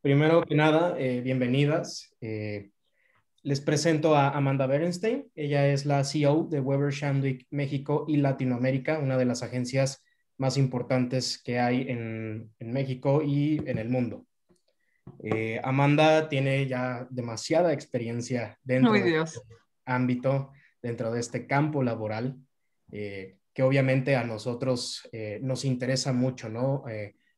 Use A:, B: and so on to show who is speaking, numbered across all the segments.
A: Primero que nada, eh, bienvenidas. Eh, les presento a Amanda Berenstein. Ella es la CEO de Weber Shandwick México y Latinoamérica, una de las agencias más importantes que hay en, México y en el mundo. Eh, Amanda tiene ya demasiada experiencia dentro de este ámbito, dentro de este campo laboral, que obviamente a nosotros nos interesa mucho, ¿no?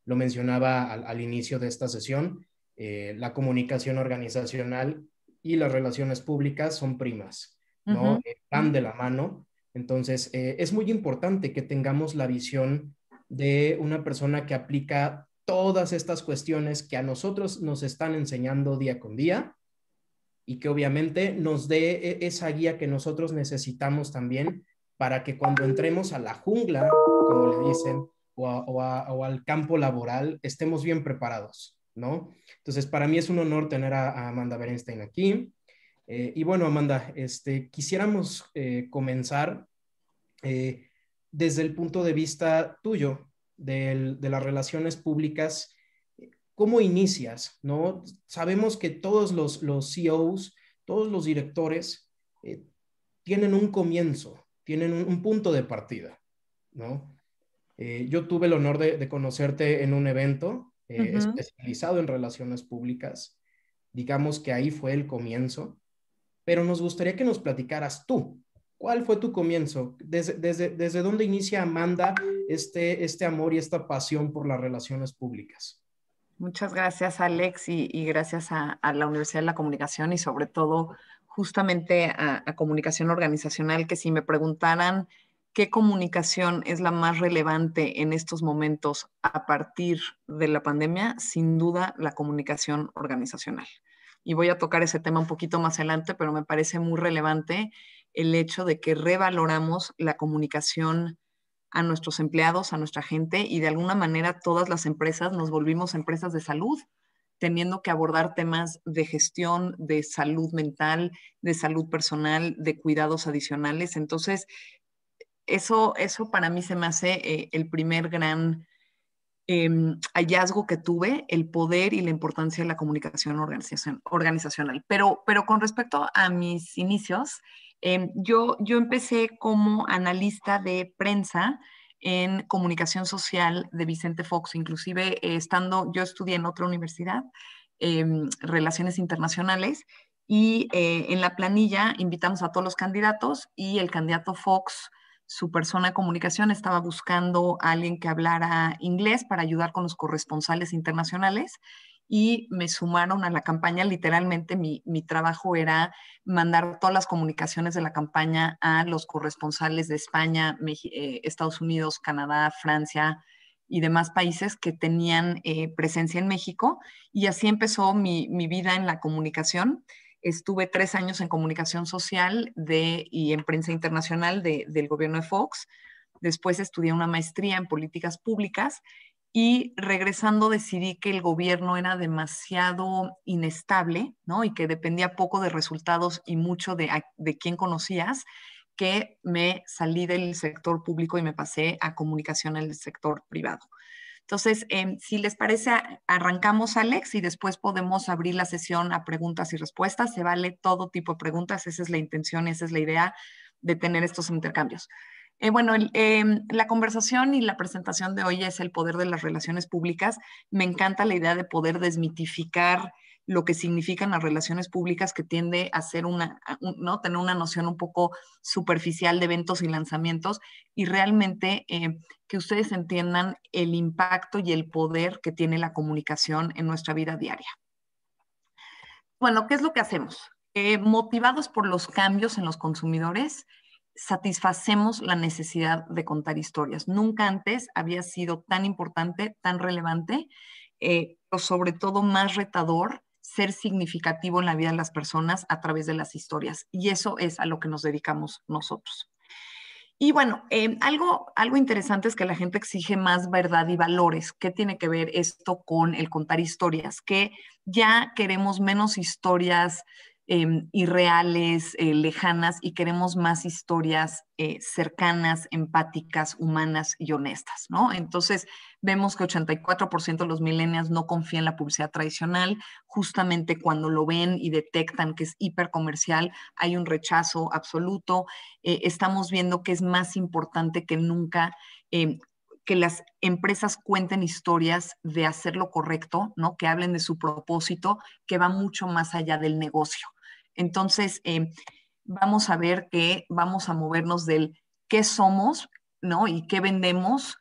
A: Lo mencionaba al, inicio de esta sesión, eh, la comunicación organizacional y las relaciones públicas son primas, ¿no? Eh, van de la mano. Entonces, eh, es muy importante que tengamos la visión de una persona que aplica todas estas cuestiones que a nosotros nos están enseñando día con día y que obviamente nos dé e, esa guía que nosotros necesitamos también para que cuando entremos a la jungla, como le dicen, o, al campo laboral estemos bien preparados, ¿no? Entonces, para mí es un honor tener a, Amanda Berenstein aquí. Eh, y bueno, Amanda, este, quisiéramos eh, comenzar eh, desde el punto de vista tuyo, de las relaciones públicas. ¿Cómo inicias? ¿no? Sabemos que todos los, los CEOs, todos los directores tienen un comienzo, tienen un punto de partida, ¿no? Eh, yo tuve el honor de, conocerte en un evento eh, especializado en relaciones públicas. Digamos que ahí fue el comienzo, pero nos gustaría que nos platicaras tú. ¿Cuál fue tu comienzo? ¿Desde, desde, dónde inicia Amanda este, este amor y esta pasión por las relaciones públicas?
B: Muchas gracias, Alex, y, gracias a, la Universidad de la Comunicación y sobre todo justamente a, a comunicación organizacional, que si me preguntaran ¿Qué comunicación es la más relevante en estos momentos a partir de la pandemia? Sin duda, la comunicación organizacional. Y voy a tocar ese tema un poquito más adelante, pero me parece muy relevante el hecho de que revaloramos la comunicación a nuestros empleados, a nuestra gente, y de alguna manera todas las empresas nos volvimos empresas de salud, teniendo que abordar temas de gestión, de salud mental, de salud personal, de cuidados adicionales. Entonces, eso, eso para mí se me hace eh, el primer gran em, hallazgo que tuve, el poder y la importancia de la comunicación organizacional. Pero, pero con respecto a mis inicios, em, yo, yo empecé como analista de prensa en comunicación social de Vicente Fox, inclusive eh, estando, yo estudié en otra universidad, em, Relaciones Internacionales, y eh, en la planilla invitamos a todos los candidatos y el candidato Fox su persona de comunicación estaba buscando a alguien que hablara inglés para ayudar con los corresponsales internacionales y me sumaron a la campaña. Literalmente mi, trabajo era mandar todas las comunicaciones de la campaña a los corresponsales de España, eh, Estados Unidos, Canadá, Francia y demás países que tenían eh, presencia en México. Y así empezó mi, mi vida en la comunicación. Estuve tres años en comunicación social de, y en prensa internacional del gobierno de Fox. Después estudié una maestría en políticas públicas y regresando decidí que el gobierno era demasiado inestable, ¿no? Y que dependía poco de resultados y mucho de, de quién conocías, que me salí del sector público y me pasé a comunicación el sector privado. Entonces, em, si les parece, arrancamos, Alex, y después podemos abrir la sesión a preguntas y respuestas. Se vale todo tipo de preguntas, esa es la intención, esa es la idea de tener estos intercambios. Eh, bueno, em, la conversación y la presentación de hoy es el poder de las relaciones públicas. Me encanta la idea de poder desmitificar lo que significan las relaciones públicas que tiende a ser una, ¿no? Tener una noción un poco superficial de eventos y lanzamientos y realmente eh, que ustedes entiendan el impacto y el poder que tiene la comunicación en nuestra vida diaria. Bueno, ¿qué es lo que hacemos? Eh, motivados por los cambios en los consumidores, satisfacemos la necesidad de contar historias. Nunca antes había sido tan importante, tan relevante, eh, pero sobre todo más retador ser significativo en la vida de las personas a través de las historias. Y eso es a lo que nos dedicamos nosotros. Y bueno, eh, algo, algo interesante es que la gente exige más verdad y valores. ¿Qué tiene que ver esto con el contar historias? Que ya queremos menos historias em, irreales, eh, lejanas, y queremos más historias eh, cercanas, empáticas, humanas y honestas, ¿no? Entonces, Vemos que 84% de los millennials no confían en la publicidad tradicional. Justamente cuando lo ven y detectan que es hipercomercial, hay un rechazo absoluto. Eh, estamos viendo que es más importante que nunca eh, que las empresas cuenten historias de hacer lo correcto, ¿no? Que hablen de su propósito, que va mucho más allá del negocio. Entonces, eh, vamos a ver que vamos a movernos del qué somos, ¿no? Y qué vendemos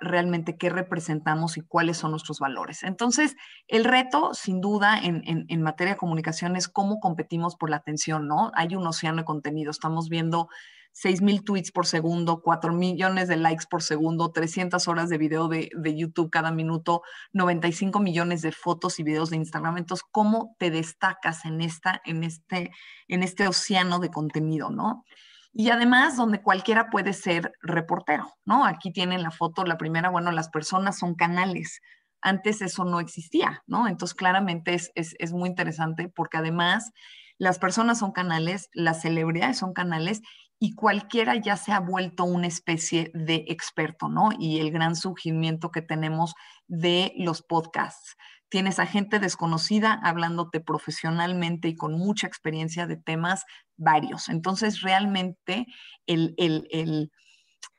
B: realmente qué representamos y cuáles son nuestros valores. Entonces, el reto, sin duda, en, en, materia de comunicación es cómo competimos por la atención, ¿no? Hay un océano de contenido. Estamos viendo 6 mil tweets por segundo, 4 millones de likes por segundo, 300 horas de video de, YouTube cada minuto, 95 millones de fotos y videos de Instagram. Entonces, ¿cómo te destacas en, esta, en, este, en este océano de contenido, no? Y además, donde cualquiera puede ser reportero, ¿no? Aquí tienen la foto, la primera, bueno, las personas son canales. Antes eso no existía, ¿no? Entonces, claramente es, es, es muy interesante porque además las personas son canales, las celebridades son canales y cualquiera ya se ha vuelto una especie de experto, ¿no? Y el gran surgimiento que tenemos de los podcasts. Tienes a gente desconocida hablándote profesionalmente y con mucha experiencia de temas varios. Entonces, realmente el, el,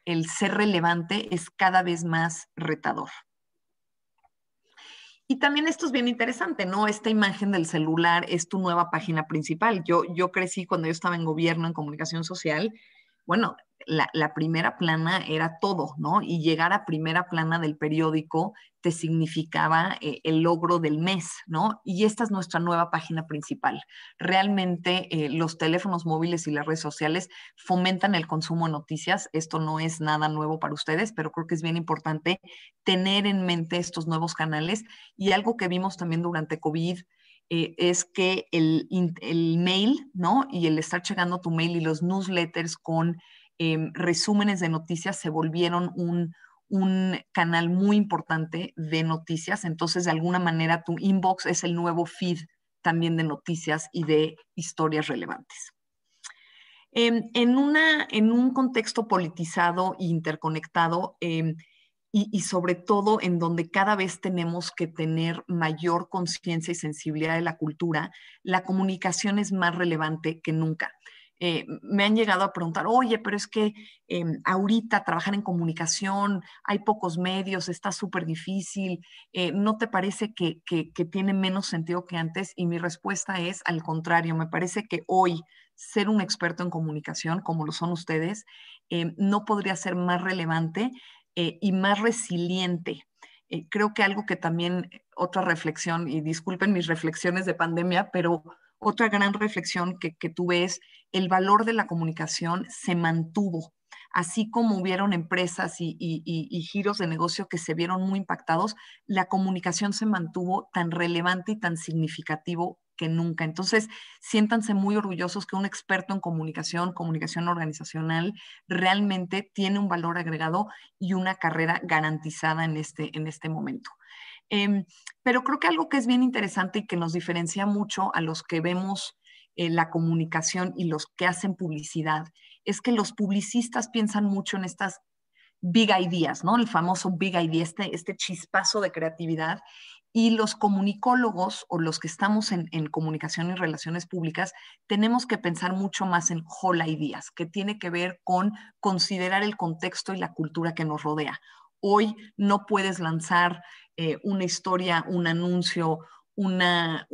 B: el ser relevante es cada vez más retador. Y también esto es bien interesante, ¿no? Esta imagen del celular es tu nueva página principal. Yo, yo crecí cuando yo estaba en gobierno, en comunicación social. Bueno, la, primera plana era todo, ¿no? Y llegar a primera plana del periódico te significaba eh, el logro del mes, ¿no? Y esta es nuestra nueva página principal. Realmente eh, los teléfonos móviles y las redes sociales fomentan el consumo de noticias. Esto no es nada nuevo para ustedes, pero creo que es bien importante tener en mente estos nuevos canales. Y algo que vimos también durante COVID, eh, es que el, el, mail, ¿no? Y el estar llegando tu mail y los newsletters con Em, resúmenes de noticias se volvieron un, canal muy importante de noticias. Entonces, de alguna manera, tu inbox es el nuevo feed también de noticias y de historias relevantes. Em, en, un contexto politizado e interconectado, em, y, sobre todo en donde cada vez tenemos que tener mayor conciencia y sensibilidad de la cultura, la comunicación es más relevante que nunca. Eh, me han llegado a preguntar, oye, pero es que em, ahorita trabajar en comunicación, hay pocos medios, está súper difícil, eh, ¿no te parece que, tiene menos sentido que antes? Y mi respuesta es al contrario, me parece que hoy ser un experto en comunicación, como lo son ustedes, em, no podría ser más relevante eh, y más resiliente. creo que algo que también, otra reflexión, y disculpen mis reflexiones de pandemia, pero otra gran reflexión que, tuve es el valor de la comunicación se mantuvo. Así como hubieron empresas y, y, giros de negocio que se vieron muy impactados, la comunicación se mantuvo tan relevante y tan significativo que nunca. Entonces, siéntanse muy orgullosos que un experto en comunicación, comunicación organizacional, realmente tiene un valor agregado y una carrera garantizada en este, en este momento. Em, pero creo que algo que es bien interesante y que nos diferencia mucho a los que vemos eh, la comunicación y los que hacen publicidad es que los publicistas piensan mucho en estas big ideas, ¿no? El famoso big idea, este, este chispazo de creatividad. Y los comunicólogos o los que estamos en, en, comunicación y relaciones públicas tenemos que pensar mucho más en whole ideas, que tiene que ver con considerar el contexto y la cultura que nos rodea. Hoy no puedes lanzar eh, una historia, un anuncio, una,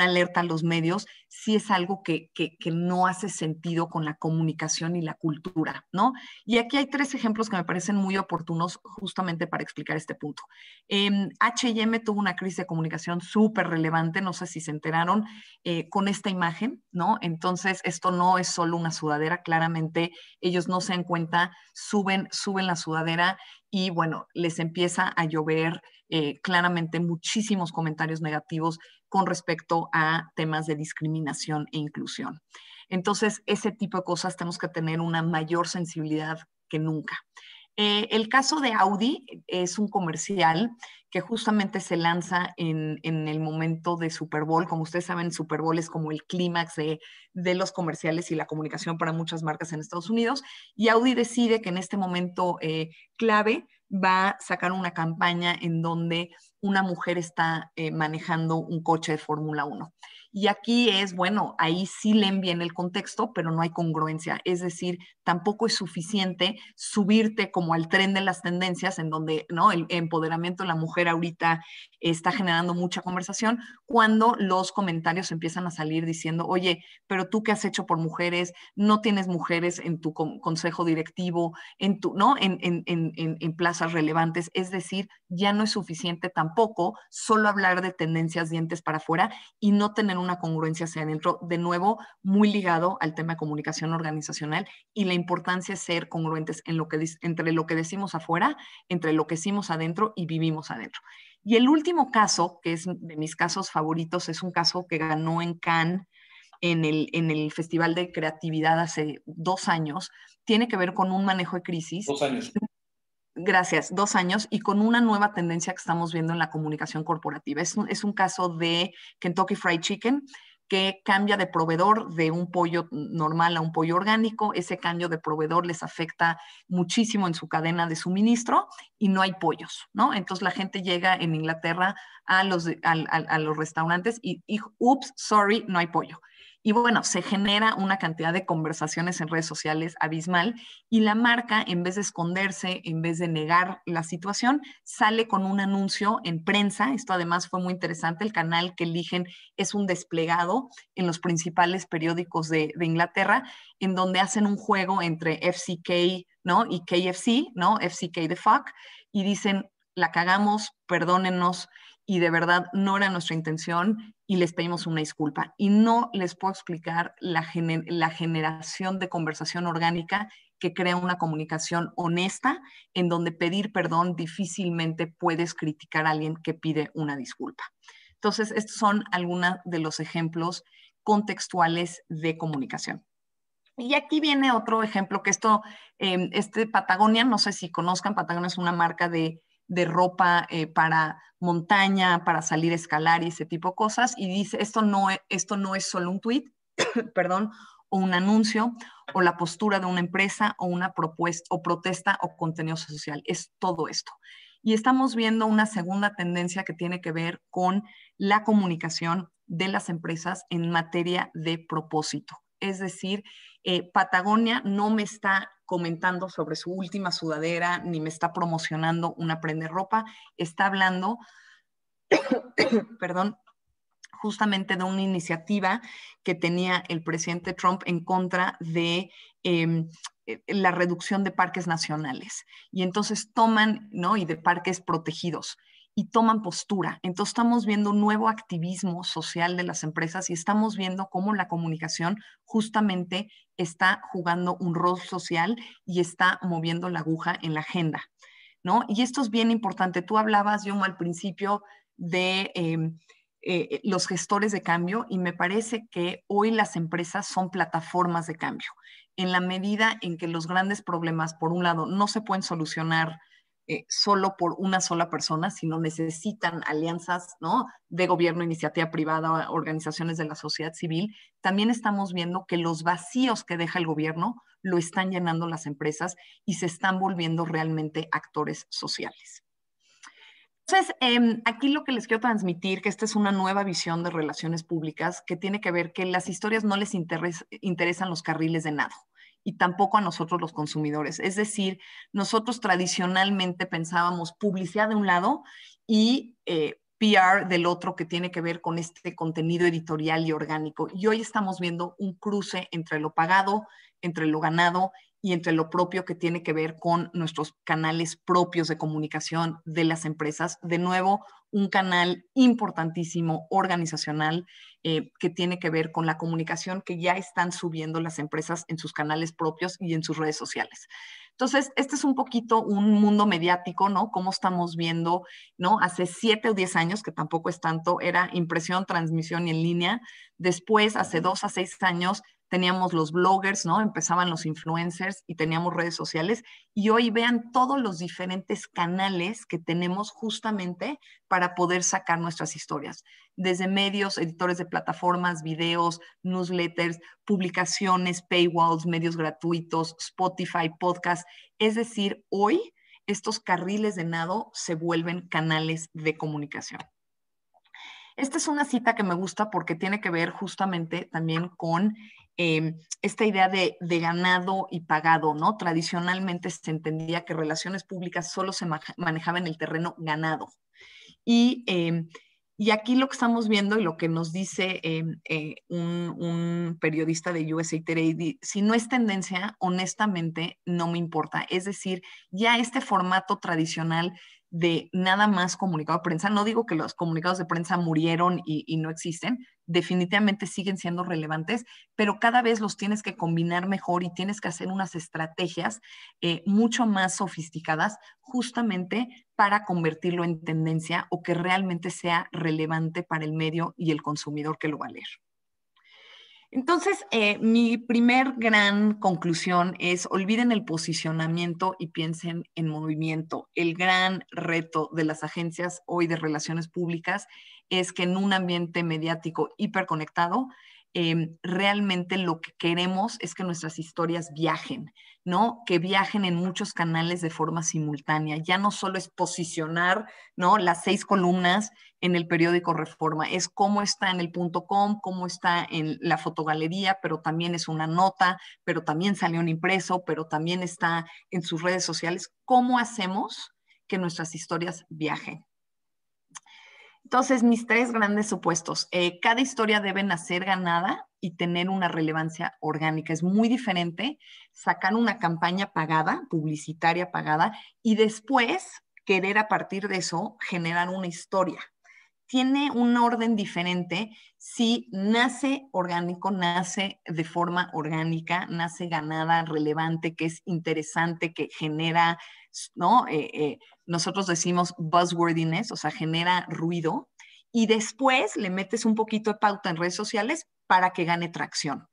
B: alerta a los medios, si es algo que, no hace sentido con la comunicación y la cultura, ¿no? Y aquí hay tres ejemplos que me parecen muy oportunos justamente para explicar este punto. HM tuvo una crisis de comunicación súper relevante, no sé si se enteraron, eh, con esta imagen, ¿no? Entonces, esto no es solo una sudadera, claramente ellos no se dan cuenta, suben, suben la sudadera y bueno, les empieza a llover eh, claramente muchísimos comentarios negativos con respecto a temas de discriminación e inclusión. Entonces, ese tipo de cosas tenemos que tener una mayor sensibilidad que nunca. Eh, el caso de Audi es un comercial que justamente se lanza en, el momento de Super Bowl. Como ustedes saben, Super Bowl es como el clímax de, los comerciales y la comunicación para muchas marcas en Estados Unidos. Y Audi decide que en este momento eh, clave va a sacar una campaña en donde una mujer está eh, manejando un coche de Fórmula 1. Y aquí es, bueno, ahí sí leen bien el contexto, pero no hay congruencia. Es decir, tampoco es suficiente subirte como al tren de las tendencias, en donde ¿no? el empoderamiento de la mujer ahorita está generando mucha conversación, cuando los comentarios empiezan a salir diciendo, oye, pero tú qué has hecho por mujeres, no tienes mujeres en tu consejo directivo, en, tu, ¿no? En, en, en, en plazas relevantes. Es decir, ya no es suficiente tampoco solo hablar de tendencias dientes para afuera y no tener una congruencia hacia adentro, de nuevo, muy ligado al tema de comunicación organizacional y la importancia de ser congruentes en lo que, entre lo que decimos afuera, entre lo que decimos adentro y vivimos adentro. Y el último caso, que es de mis casos favoritos, es un caso que ganó en Cannes en el, en el Festival de Creatividad hace dos años, tiene que ver con un manejo de crisis.
C: Dos años.
B: Gracias, dos años y con una nueva tendencia que estamos viendo en la comunicación corporativa. Es un, es un caso de Kentucky Fried Chicken que cambia de proveedor de un pollo normal a un pollo orgánico. Ese cambio de proveedor les afecta muchísimo en su cadena de suministro y no hay pollos, ¿no? Entonces la gente llega en Inglaterra a los, a, los restaurantes y, y, ups, sorry, no hay pollo. Y bueno, se genera una cantidad de conversaciones en redes sociales abismal y la marca, en vez de esconderse, en vez de negar la situación, sale con un anuncio en prensa. Esto además fue muy interesante. El canal que eligen es un desplegado en los principales periódicos de, de Inglaterra, en donde hacen un juego entre FCK ¿no? y KFC, ¿no? FCK the fuck, y dicen, la cagamos, perdónenos, y de verdad no era nuestra intención y les pedimos una disculpa. Y no les puedo explicar la, la generación de conversación orgánica que crea una comunicación honesta en donde pedir perdón difícilmente puedes criticar a alguien que pide una disculpa. Entonces, estos son algunos de los ejemplos contextuales de comunicación. Y aquí viene otro ejemplo que esto, eh, este Patagonia, no sé si conozcan, Patagonia es una marca de de ropa eh, para montaña, para salir a escalar y ese tipo de cosas. Y dice, esto no, es, esto no es solo un tweet, perdón, o un anuncio, o la postura de una empresa, o una propuesta, o protesta, o contenido social. Es todo esto. Y estamos viendo una segunda tendencia que tiene que ver con la comunicación de las empresas en materia de propósito. Es decir, eh, Patagonia no me está comentando sobre su última sudadera, ni me está promocionando una prenda ropa, está hablando, perdón, justamente de una iniciativa que tenía el presidente Trump en contra de em, eh, la reducción de parques nacionales. Y entonces toman, ¿no? Y de parques protegidos y toman postura. Entonces estamos viendo un nuevo activismo social de las empresas y estamos viendo cómo la comunicación justamente está jugando un rol social y está moviendo la aguja en la agenda. ¿no? Y esto es bien importante. Tú hablabas, yo al principio, de em, eh, los gestores de cambio y me parece que hoy las empresas son plataformas de cambio. En la medida en que los grandes problemas, por un lado, no se pueden solucionar eh, solo por una sola persona, sino necesitan alianzas de gobierno, iniciativa privada, organizaciones de la sociedad civil. También estamos viendo que los vacíos que deja el gobierno lo están llenando las empresas y se están volviendo realmente actores sociales. Entonces, em, aquí lo que les quiero transmitir, que esta es una nueva visión de relaciones públicas que tiene que ver que las historias no les interesan los carriles de nado y tampoco a nosotros los consumidores. Es decir, nosotros tradicionalmente pensábamos publicidad de un lado y eh, PR del otro que tiene que ver con este contenido editorial y orgánico. Y hoy estamos viendo un cruce entre lo pagado, entre lo ganado y entre lo propio que tiene que ver con nuestros canales propios de comunicación de las empresas. De nuevo, un canal importantísimo organizacional eh, que tiene que ver con la comunicación que ya están subiendo las empresas en sus canales propios y en sus redes sociales. Entonces, este es un poquito un mundo mediático, ¿no? Cómo estamos viendo, ¿no? Hace siete o diez años, que tampoco es tanto, era impresión, transmisión y en línea. Después, hace dos a seis años, teníamos los bloggers, ¿no? Empezaban los influencers y teníamos redes sociales. Y hoy vean todos los diferentes canales que tenemos justamente para poder sacar nuestras historias. Desde medios, editores de plataformas, videos, newsletters, publicaciones, paywalls, medios gratuitos, Spotify, podcast. Es decir, hoy estos carriles de nado se vuelven canales de comunicación. Esta es una cita que me gusta porque tiene que ver justamente también con em, esta idea de, ganado y pagado, ¿no? Tradicionalmente se entendía que relaciones públicas solo se manejaba en el terreno ganado. Y em, y aquí lo que estamos viendo y lo que nos dice em, eh, un, periodista de USA Today, si no es tendencia, honestamente no me importa. Es decir, ya este formato tradicional de nada más comunicado de prensa. No digo que los comunicados de prensa murieron y, no existen, definitivamente siguen siendo relevantes, pero cada vez los tienes que combinar mejor y tienes que hacer unas estrategias eh, mucho más sofisticadas justamente para convertirlo en tendencia o que realmente sea relevante para el medio y el consumidor que lo va a leer. Entonces, eh, mi primer gran conclusión es olviden el posicionamiento y piensen en movimiento. El gran reto de las agencias hoy de relaciones públicas es que en un ambiente mediático hiperconectado, Em, realmente lo que queremos es que nuestras historias viajen, ¿no? Que viajen en muchos canales de forma simultánea. Ya no solo es posicionar, ¿no? Las seis columnas en el periódico Reforma, es cómo está en el punto com, cómo está en la fotogalería, pero también es una nota, pero también salió un impreso, pero también está en sus redes sociales. ¿Cómo hacemos que nuestras historias viajen? Entonces, mis tres grandes supuestos. Eh, cada historia debe nacer ganada y tener una relevancia orgánica. Es muy diferente sacar una campaña pagada, publicitaria pagada, y después querer a partir de eso generar una historia. Tiene un orden diferente si nace orgánico, nace de forma orgánica, nace ganada, relevante, que es interesante, que genera ¿no? Eh, eh, nosotros decimos buzzwordiness, o sea, genera ruido, y después le metes un poquito de pauta en redes sociales para que gane tracción.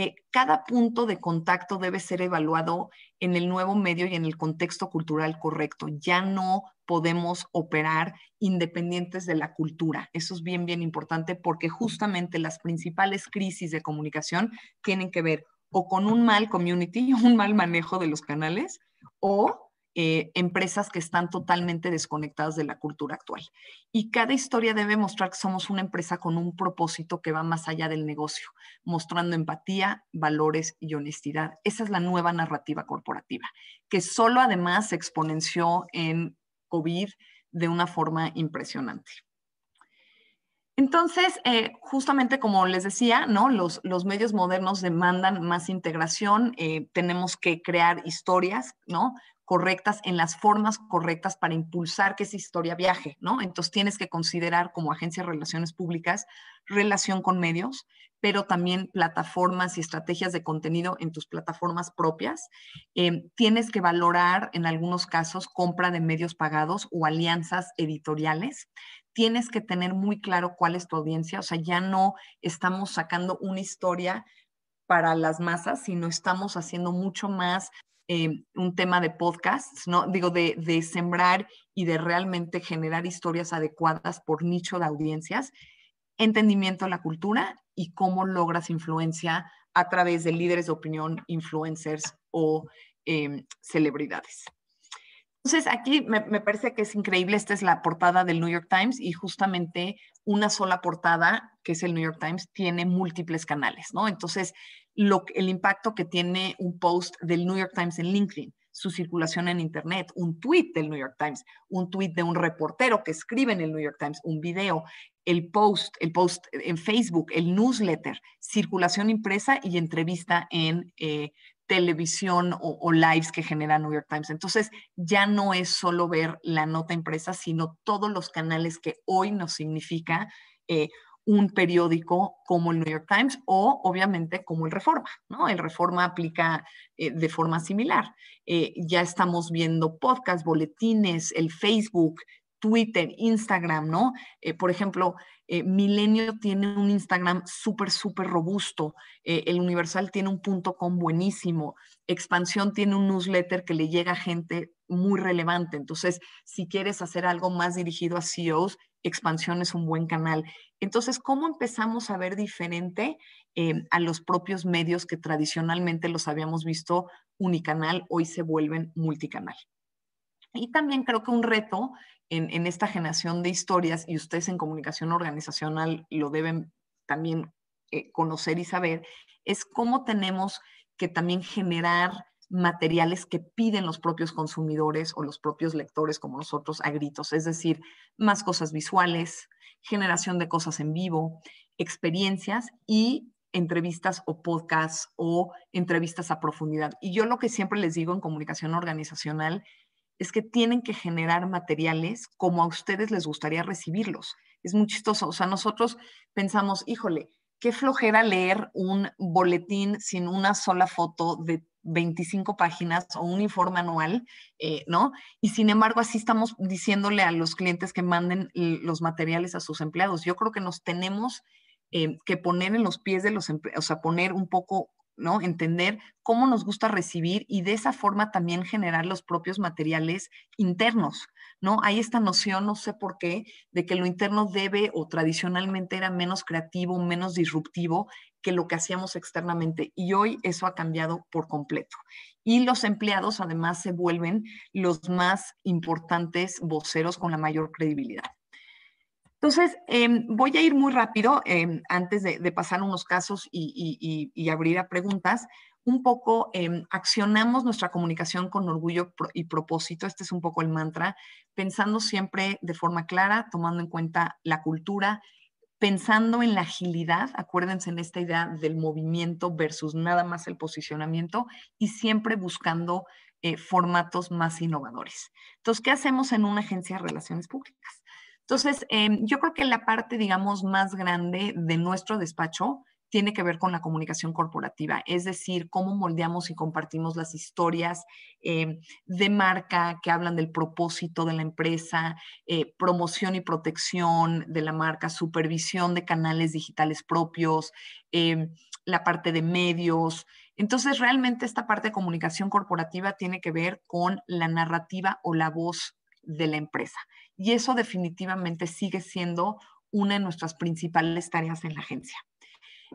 B: Eh, cada punto de contacto debe ser evaluado en el nuevo medio y en el contexto cultural correcto. Ya no podemos operar independientes de la cultura. Eso es bien, bien importante porque justamente las principales crisis de comunicación tienen que ver o con un mal community, un mal manejo de los canales, o eh, empresas que están totalmente desconectadas de la cultura actual. Y cada historia debe mostrar que somos una empresa con un propósito que va más allá del negocio, mostrando empatía, valores y honestidad. Esa es la nueva narrativa corporativa, que solo además se exponenció en COVID de una forma impresionante. Entonces, eh, justamente como les decía, ¿no? Los, los, medios modernos demandan más integración, eh, tenemos que crear historias, ¿no? Correctas, en las formas correctas para impulsar que esa historia viaje, ¿no? Entonces tienes que considerar como agencia de relaciones públicas relación con medios, pero también plataformas y estrategias de contenido en tus plataformas propias. Em, tienes que valorar en algunos casos compra de medios pagados o alianzas editoriales. Tienes que tener muy claro cuál es tu audiencia, o sea, ya no estamos sacando una historia para las masas, sino estamos haciendo mucho más eh, un tema de podcasts, ¿no? Digo, de, sembrar y de realmente generar historias adecuadas por nicho de audiencias, entendimiento de la cultura y cómo logras influencia a través de líderes de opinión, influencers o em, celebridades. Entonces, aquí me, me, parece que es increíble, esta es la portada del New York Times y justamente una sola portada, que es el New York Times, tiene múltiples canales, ¿no? Entonces, el impacto que tiene un post del New York Times en LinkedIn, su circulación en Internet, un tweet del New York Times, un tweet de un reportero que escribe en el New York Times, un video, el post, el post en Facebook, el newsletter, circulación impresa y entrevista en eh, televisión o, lives que genera New York Times. Entonces, ya no es solo ver la nota impresa, sino todos los canales que hoy nos significa eh, un periódico como el New York Times o obviamente como el Reforma, ¿no? El Reforma aplica eh, de forma similar. Eh, ya estamos viendo podcasts, boletines, el Facebook, Twitter, Instagram, ¿no? Eh, por ejemplo, Milenio tiene un Instagram súper, súper robusto. el Universal tiene un punto com buenísimo. Expansión tiene un newsletter que le llega a gente muy relevante. Entonces, si quieres hacer algo más dirigido a CEOs, Expansión es un buen canal. Entonces, ¿cómo empezamos a ver diferente eh, a los propios medios que tradicionalmente los habíamos visto unicanal, hoy se vuelven multicanal? Y también creo que un reto en, esta generación de historias, y ustedes en comunicación organizacional lo deben también eh, conocer y saber, es cómo tenemos que también generar materiales que piden los propios consumidores o los propios lectores como nosotros a gritos, es decir, más cosas visuales, generación de cosas en vivo, experiencias y entrevistas o podcasts o entrevistas a profundidad. Y yo lo que siempre les digo en comunicación organizacional es que tienen que generar materiales como a ustedes les gustaría recibirlos. Es muy chistoso. O sea, nosotros pensamos, híjole, qué flojera leer un boletín sin una sola foto de 25 páginas o un informe anual, eh, ¿no? Y sin embargo, así estamos diciéndole a los clientes que manden los materiales a sus empleados. Yo creo que nos tenemos eh, que poner en los pies de los empleados, o sea, poner un poco ¿no? Entender cómo nos gusta recibir y de esa forma también generar los propios materiales internos, ¿no? Hay esta noción, no sé por qué, de que lo interno debe o tradicionalmente era menos creativo, menos disruptivo que lo que hacíamos externamente y hoy eso ha cambiado por completo. Y los empleados además se vuelven los más importantes voceros con la mayor credibilidad. Entonces, em, voy a ir muy rápido em, antes de, pasar unos casos y, abrir a preguntas. Un poco em, accionamos nuestra comunicación con orgullo y propósito. Este es un poco el mantra, pensando siempre de forma clara, tomando en cuenta la cultura, pensando en la agilidad. Acuérdense en esta idea del movimiento versus nada más el posicionamiento y siempre buscando eh, formatos más innovadores. Entonces, ¿qué hacemos en una agencia de relaciones públicas? Entonces, em, yo creo que la parte, digamos, más grande de nuestro despacho tiene que ver con la comunicación corporativa, es decir, cómo moldeamos y compartimos las historias em, de marca que hablan del propósito de la empresa, eh, promoción y protección de la marca, supervisión de canales digitales propios, em, la parte de medios. Entonces, realmente esta parte de comunicación corporativa tiene que ver con la narrativa o la voz de la empresa. Y eso definitivamente sigue siendo una de nuestras principales tareas en la agencia.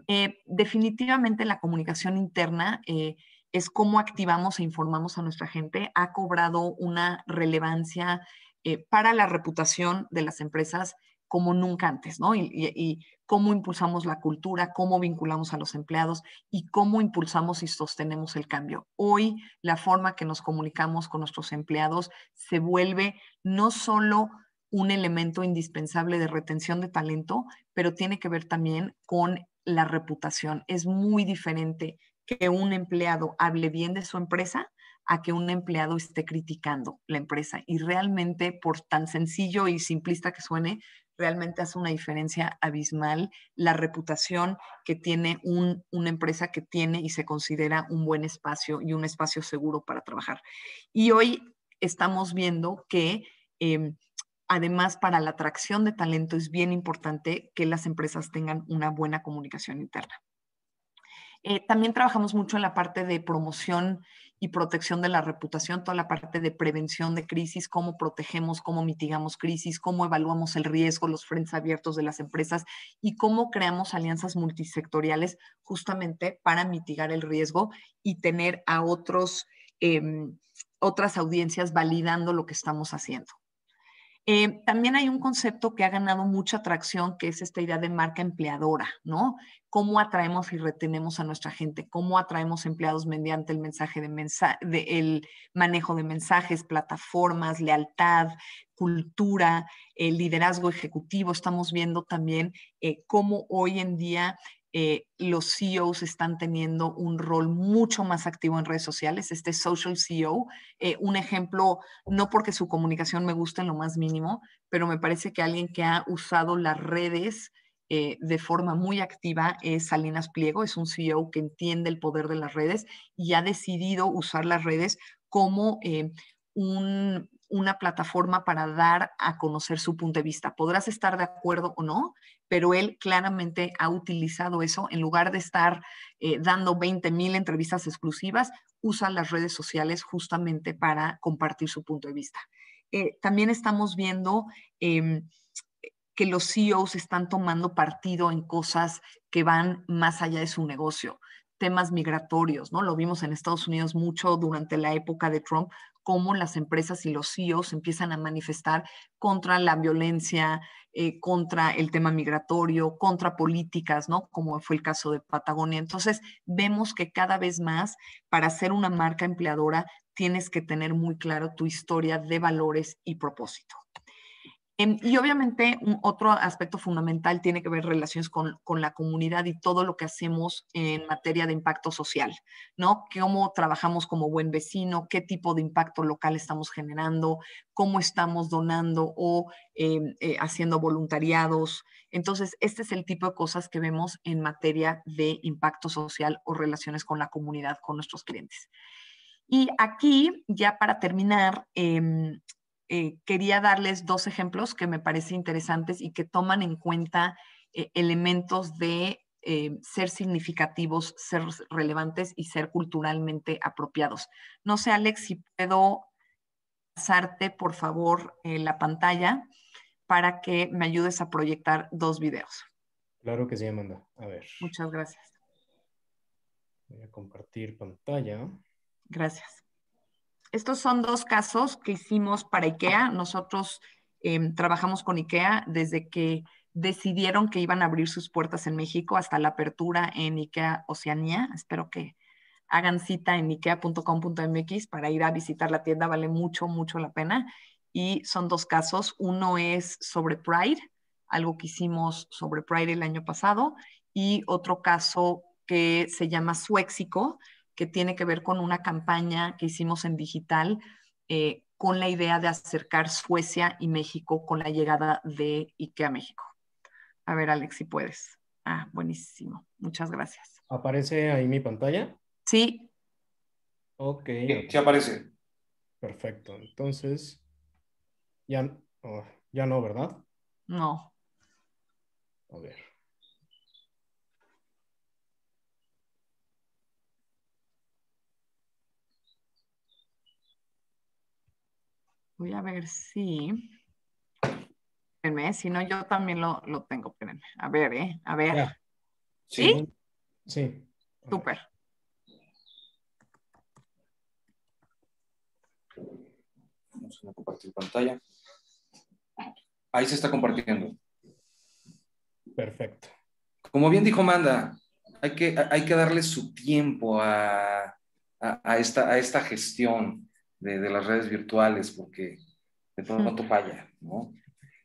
B: Eh, definitivamente la comunicación interna eh, es cómo activamos e informamos a nuestra gente. Ha cobrado una relevancia eh, para la reputación de las empresas como nunca antes, ¿no? y, cómo impulsamos la cultura, cómo vinculamos a los empleados y cómo impulsamos y sostenemos el cambio. Hoy la forma que nos comunicamos con nuestros empleados se vuelve no solo un elemento indispensable de retención de talento, pero tiene que ver también con la reputación. Es muy diferente que un empleado hable bien de su empresa a que un empleado esté criticando la empresa. Y realmente, por tan sencillo y simplista que suene, realmente hace una diferencia abismal la reputación que tiene una empresa que tiene y se considera un buen espacio y un espacio seguro para trabajar. Y hoy estamos viendo que em, además para la atracción de talento es bien importante que las empresas tengan una buena comunicación interna. Eh, también trabajamos mucho en la parte de promoción y protección de la reputación, toda la parte de prevención de crisis, cómo protegemos, cómo mitigamos crisis, cómo evaluamos el riesgo, los frentes abiertos de las empresas y cómo creamos alianzas multisectoriales justamente para mitigar el riesgo y tener a otros, em, otras audiencias validando lo que estamos haciendo. Eh, también hay un concepto que ha ganado mucha atracción, que es esta idea de marca empleadora, ¿no? Cómo atraemos y retenemos a nuestra gente, cómo atraemos empleados mediante el mensaje de, el manejo de mensajes, plataformas, lealtad, cultura, el liderazgo ejecutivo. Estamos viendo también eh, cómo hoy en día eh, los CEOs están teniendo un rol mucho más activo en redes sociales, este social CEO, eh, un ejemplo, no porque su comunicación me guste en lo más mínimo, pero me parece que alguien que ha usado las redes eh, de forma muy activa es Salinas Pliego, es un CEO que entiende el poder de las redes y ha decidido usar las redes como un, una plataforma para dar a conocer su punto de vista. Podrás estar de acuerdo o no, pero él claramente ha utilizado eso en lugar de estar eh, dando 20 mil entrevistas exclusivas, usa las redes sociales justamente para compartir su punto de vista. Eh, también estamos viendo em, que los CEOs están tomando partido en cosas que van más allá de su negocio temas migratorios, ¿no? Lo vimos en Estados Unidos mucho durante la época de Trump, cómo las empresas y los CEOs empiezan a manifestar contra la violencia, eh, contra el tema migratorio, contra políticas, ¿no? Como fue el caso de Patagonia. Entonces, vemos que cada vez más, para ser una marca empleadora, tienes que tener muy claro tu historia de valores y propósito. Em, y obviamente otro aspecto fundamental tiene que ver relaciones con, la comunidad y todo lo que hacemos en materia de impacto social, ¿no? Cómo trabajamos como buen vecino, qué tipo de impacto local estamos generando, cómo estamos donando o em, eh, haciendo voluntariados. Entonces, este es el tipo de cosas que vemos en materia de impacto social o relaciones con la comunidad, con nuestros clientes. Y aquí, ya para terminar, em, eh, quería darles dos ejemplos que me parecen interesantes y que toman en cuenta eh, elementos de eh, ser significativos, ser relevantes y ser culturalmente apropiados. No sé, Alex, si puedo pasarte, por favor, la pantalla para que me ayudes a proyectar dos videos.
A: Claro que sí, Amanda. A ver.
B: Muchas gracias.
A: Voy a compartir pantalla.
B: Gracias. Estos son dos casos que hicimos para IKEA. Nosotros em, trabajamos con IKEA desde que decidieron que iban a abrir sus puertas en México hasta la apertura en IKEA Oceanía. Espero que hagan cita en ikea.com.mx para ir a visitar la tienda. Vale mucho, mucho la pena. Y son dos casos. Uno es sobre Pride, algo que hicimos sobre Pride el año pasado, y otro caso que se llama Suéxico, que tiene que ver con una campaña que hicimos en digital eh, con la idea de acercar Suecia y México con la llegada de IKEA México. A ver, Alex, si puedes. Ah, buenísimo. Muchas gracias.
A: ¿Aparece ahí mi pantalla?
B: Sí.
A: Ok.
C: Sí, aparece.
A: Perfecto. Entonces, ya, oh, ya no, ¿verdad?
B: No.
A: A ver.
B: Voy a ver si. Espérenme, si no, yo también lo, tengo. Espérenme. A ver, ¿eh? A ver.
A: ¿Sí? Sí.
B: Súper.
C: Vamos a compartir pantalla. Ahí se está compartiendo.
A: Perfecto.
C: Como bien dijo Manda, hay que, hay que darle su tiempo a, esta, a esta gestión de, las redes virtuales porque de pronto falla, ¿no?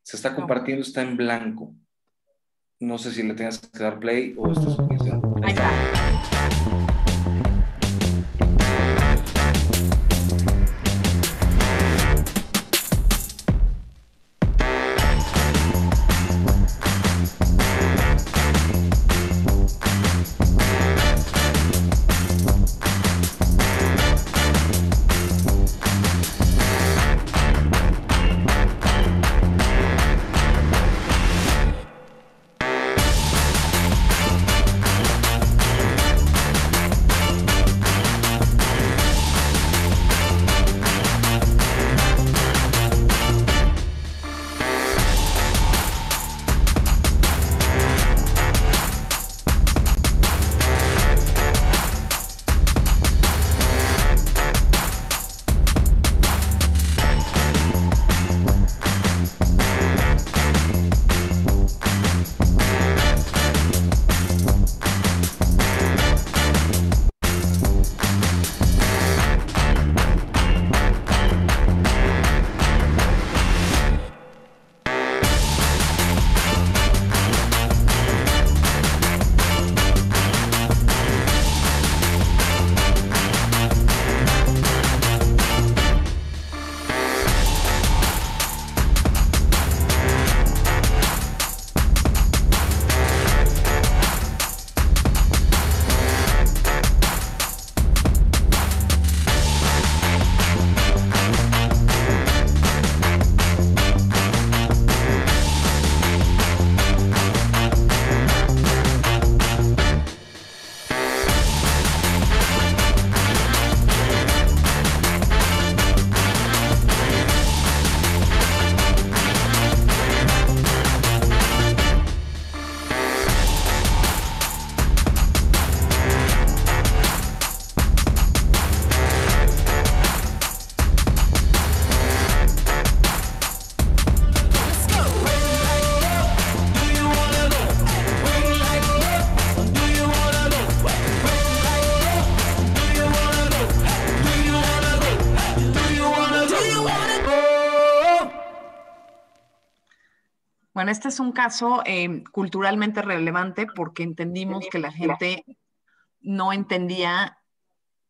C: Se está compartiendo, está en blanco. No sé si le tengas que dar play o esto es... Ahí está.
B: Este es un caso eh, culturalmente relevante porque entendimos que la gente no entendía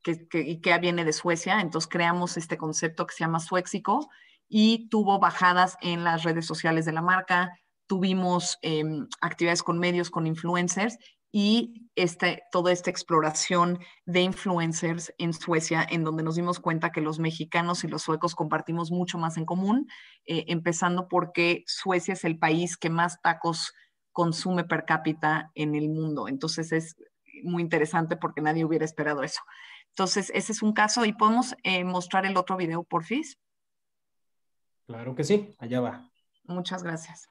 B: que, que, viene de Suecia, entonces creamos este concepto que se llama Suéxico y tuvo bajadas en las redes sociales de la marca, tuvimos em, actividades con medios, con influencers y este, toda esta exploración de influencers en Suecia, en donde nos dimos cuenta que los mexicanos y los suecos compartimos mucho más en común, eh, empezando porque Suecia es el país que más tacos consume per cápita en el mundo. Entonces es muy interesante porque nadie hubiera esperado eso. Entonces, ese es un caso y podemos eh, mostrar el otro video, por fin.
A: Claro que sí, allá va.
B: Muchas gracias.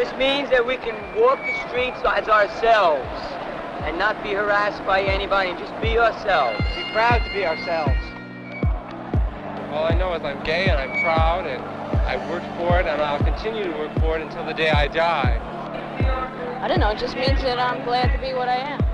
D: Just means that we can walk the streets as ourselves and not be harassed by anybody and just be ourselves.
E: Be proud to be ourselves. All I know is I'm gay and I'm proud and I worked for it and I'll continue to work for it until the day I die.
F: I don't know, it just means that I'm glad to be what I am.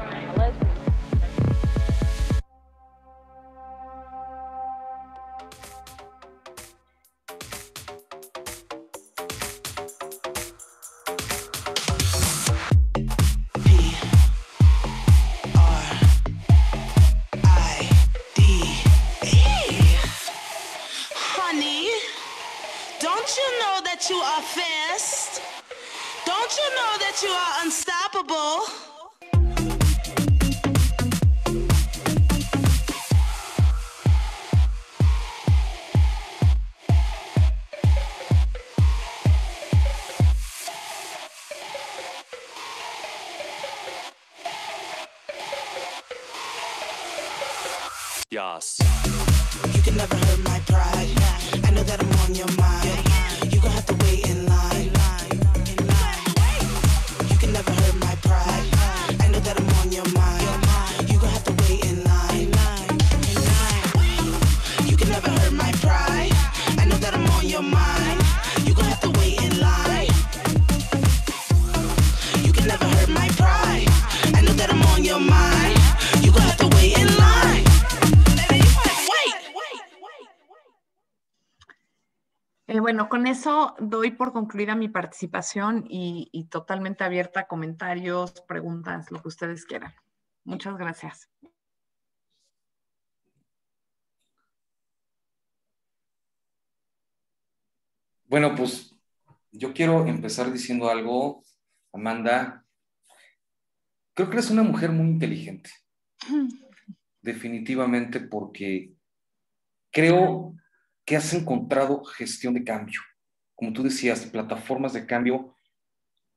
B: Bueno, con eso doy por concluida mi participación y, totalmente abierta a comentarios, preguntas, lo que ustedes quieran. Muchas gracias.
C: Bueno, pues yo quiero empezar diciendo algo, Amanda. Creo que eres una mujer muy inteligente. Definitivamente porque creo que has encontrado gestión de cambio, como tú decías, plataformas de cambio,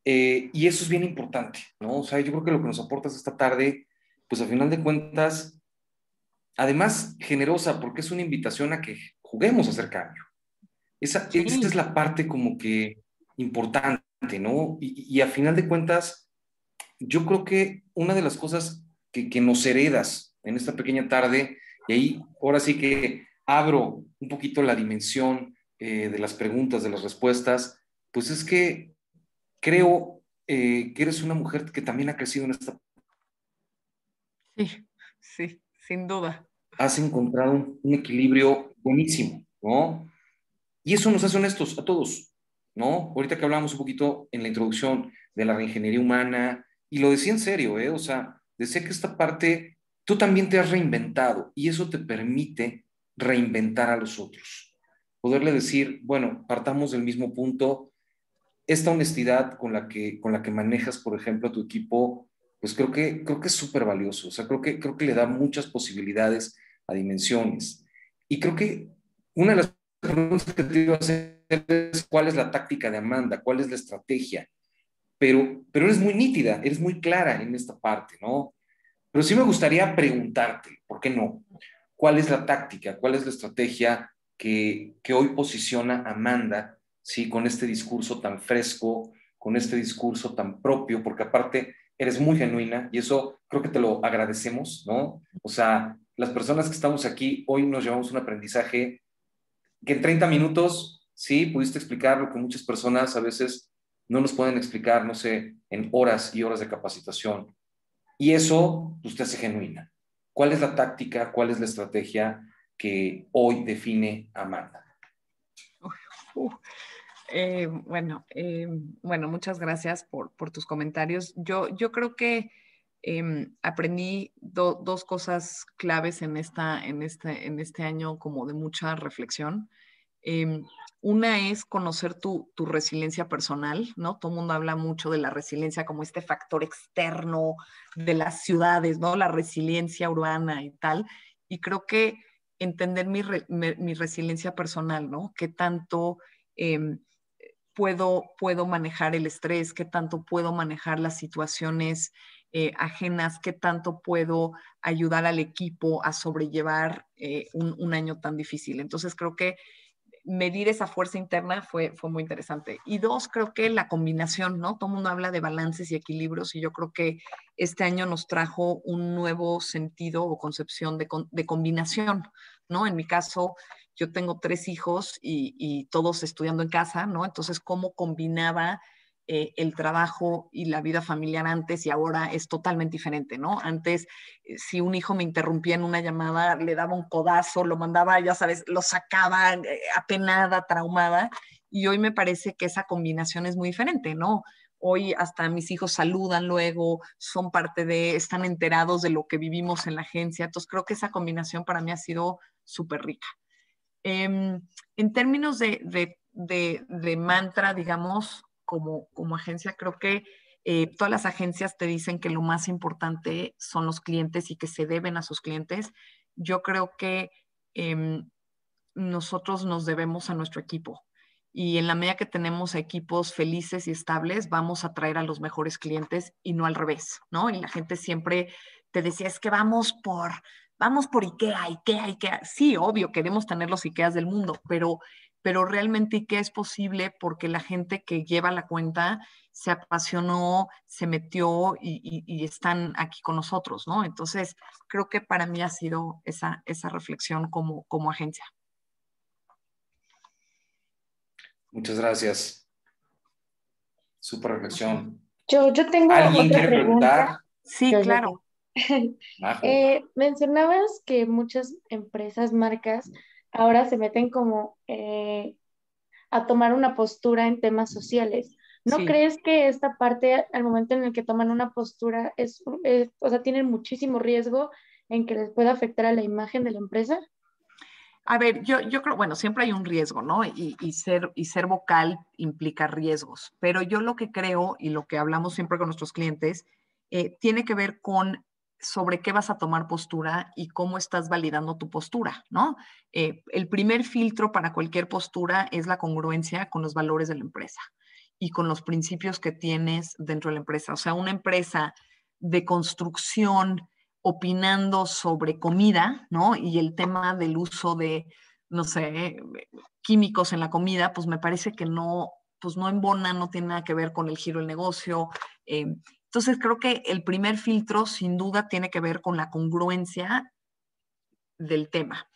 C: eh, y eso es bien importante, ¿no? O sea, yo creo que lo que nos aportas esta tarde, pues al final de cuentas, además generosa, porque es una invitación a que juguemos a hacer cambio. Esa, Esta es la parte como que importante, ¿no? Y, y, a final de cuentas, yo creo que una de las cosas que, que nos heredas en esta pequeña tarde, y ahí ahora sí que abro un poquito la dimensión eh, de las preguntas, de las respuestas, pues es que creo eh, que eres una mujer que también ha crecido en esta...
B: Sí, sí, sin duda.
C: Has encontrado un, un equilibrio buenísimo, ¿no? Y eso nos hace honestos a todos, ¿no? Ahorita que hablamos un poquito en la introducción de la reingeniería humana, y lo decía en serio, ¿eh? O sea, decía que esta parte, tú también te has reinventado y eso te permite reinventar a los otros. Poderle decir, bueno, partamos del mismo punto. Esta honestidad con la que, con la que manejas, por ejemplo, a tu equipo, pues creo que, creo que es súper valioso. O sea, creo que, creo que le da muchas posibilidades a dimensiones. Y creo que una de las preguntas que te iba a hacer es cuál es la táctica de Amanda, cuál es la estrategia. Pero, pero eres muy nítida, eres muy clara en esta parte, ¿no? Pero sí me gustaría preguntarte, ¿por qué no? Cuál es la táctica, cuál es la estrategia que, hoy posiciona Amanda, ¿sí? Con este discurso tan fresco, con este discurso tan propio, porque aparte eres muy genuina y eso creo que te lo agradecemos, ¿no? O sea, las personas que estamos aquí hoy nos llevamos un aprendizaje que en 30 minutos, sí, pudiste explicar lo que muchas personas a veces no nos pueden explicar, no sé, en horas y horas de capacitación. Y eso pues, te hace genuina. ¿Cuál es la táctica, cuál es la estrategia que hoy define Amanda?
B: Eh, bueno, eh, bueno, muchas gracias por, tus comentarios. Yo, yo creo que em, aprendí dos cosas claves en, esta, en, este, en este año como de mucha reflexión. Una es conocer tu, tu, resiliencia personal, ¿no? Todo el mundo habla mucho de la resiliencia como este factor externo de las ciudades, ¿no? La resiliencia urbana y tal. Y creo que entender mi, mi, resiliencia personal, ¿no? Qué tanto em, puedo, puedo manejar el estrés, qué tanto puedo manejar las situaciones eh, ajenas, qué tanto puedo ayudar al equipo a sobrellevar eh, un, un, año tan difícil. Entonces creo que medir esa fuerza interna fue, fue muy interesante. Y dos, creo que la combinación, ¿no? Todo mundo habla de balances y equilibrios y yo creo que este año nos trajo un nuevo sentido o concepción de, de combinación, ¿no? En mi caso, yo tengo tres hijos y, todos estudiando en casa, ¿no? Entonces, ¿cómo combinaba eh, el trabajo y la vida familiar antes y ahora es totalmente diferente, ¿no? Antes, eh, si un hijo me interrumpía en una llamada, le daba un codazo, lo mandaba, ya sabes, lo sacaba eh, apenada, traumada, y hoy me parece que esa combinación es muy diferente, ¿no? Hoy hasta mis hijos saludan luego, son parte de, están enterados de lo que vivimos en la agencia, entonces creo que esa combinación para mí ha sido súper rica. Em, en términos de, de, de mantra, digamos, como, agencia, creo que eh, todas las agencias te dicen que lo más importante son los clientes y que se deben a sus clientes. Yo creo que em, nosotros nos debemos a nuestro equipo. Y en la medida que tenemos equipos felices y estables, vamos a traer a los mejores clientes y no al revés, ¿no? Y la gente siempre te decía, es que vamos por, vamos por IKEA, IKEA, IKEA. Sí, obvio, queremos tener los IKEAs del mundo, pero pero realmente qué es posible porque la gente que lleva la cuenta se apasionó, se metió y, están aquí con nosotros, ¿no? Entonces, creo que para mí ha sido esa, esa reflexión como, como agencia.
C: Muchas gracias. Súper reflexión.
G: Yo, yo tengo
C: ¿Alguien quiere preguntar?
B: Sí, claro.
G: Eh, mencionabas que muchas empresas, marcas, ahora se meten como eh, a tomar una postura en temas sociales. ¿No crees que esta parte, al momento en el que toman una postura, es, o sea, tienen muchísimo riesgo en que les pueda afectar a la imagen de la empresa?
B: A ver, yo, yo creo, bueno, siempre hay un riesgo, ¿no? Y, y, ser, y ser vocal implica riesgos, pero yo lo que creo y lo que hablamos siempre con nuestros clientes eh, tiene que ver con sobre qué vas a tomar postura y cómo estás validando tu postura, ¿no? Eh, el primer filtro para cualquier postura es la congruencia con los valores de la empresa y con los principios que tienes dentro de la empresa. O sea, una empresa de construcción opinando sobre comida, ¿no? Y el tema del uso de, no sé, químicos en la comida, pues me parece que no, pues no embona, no tiene nada que ver con el giro del negocio. Eh, entonces, creo que el primer filtro, sin duda, tiene que ver con la congruencia del tema.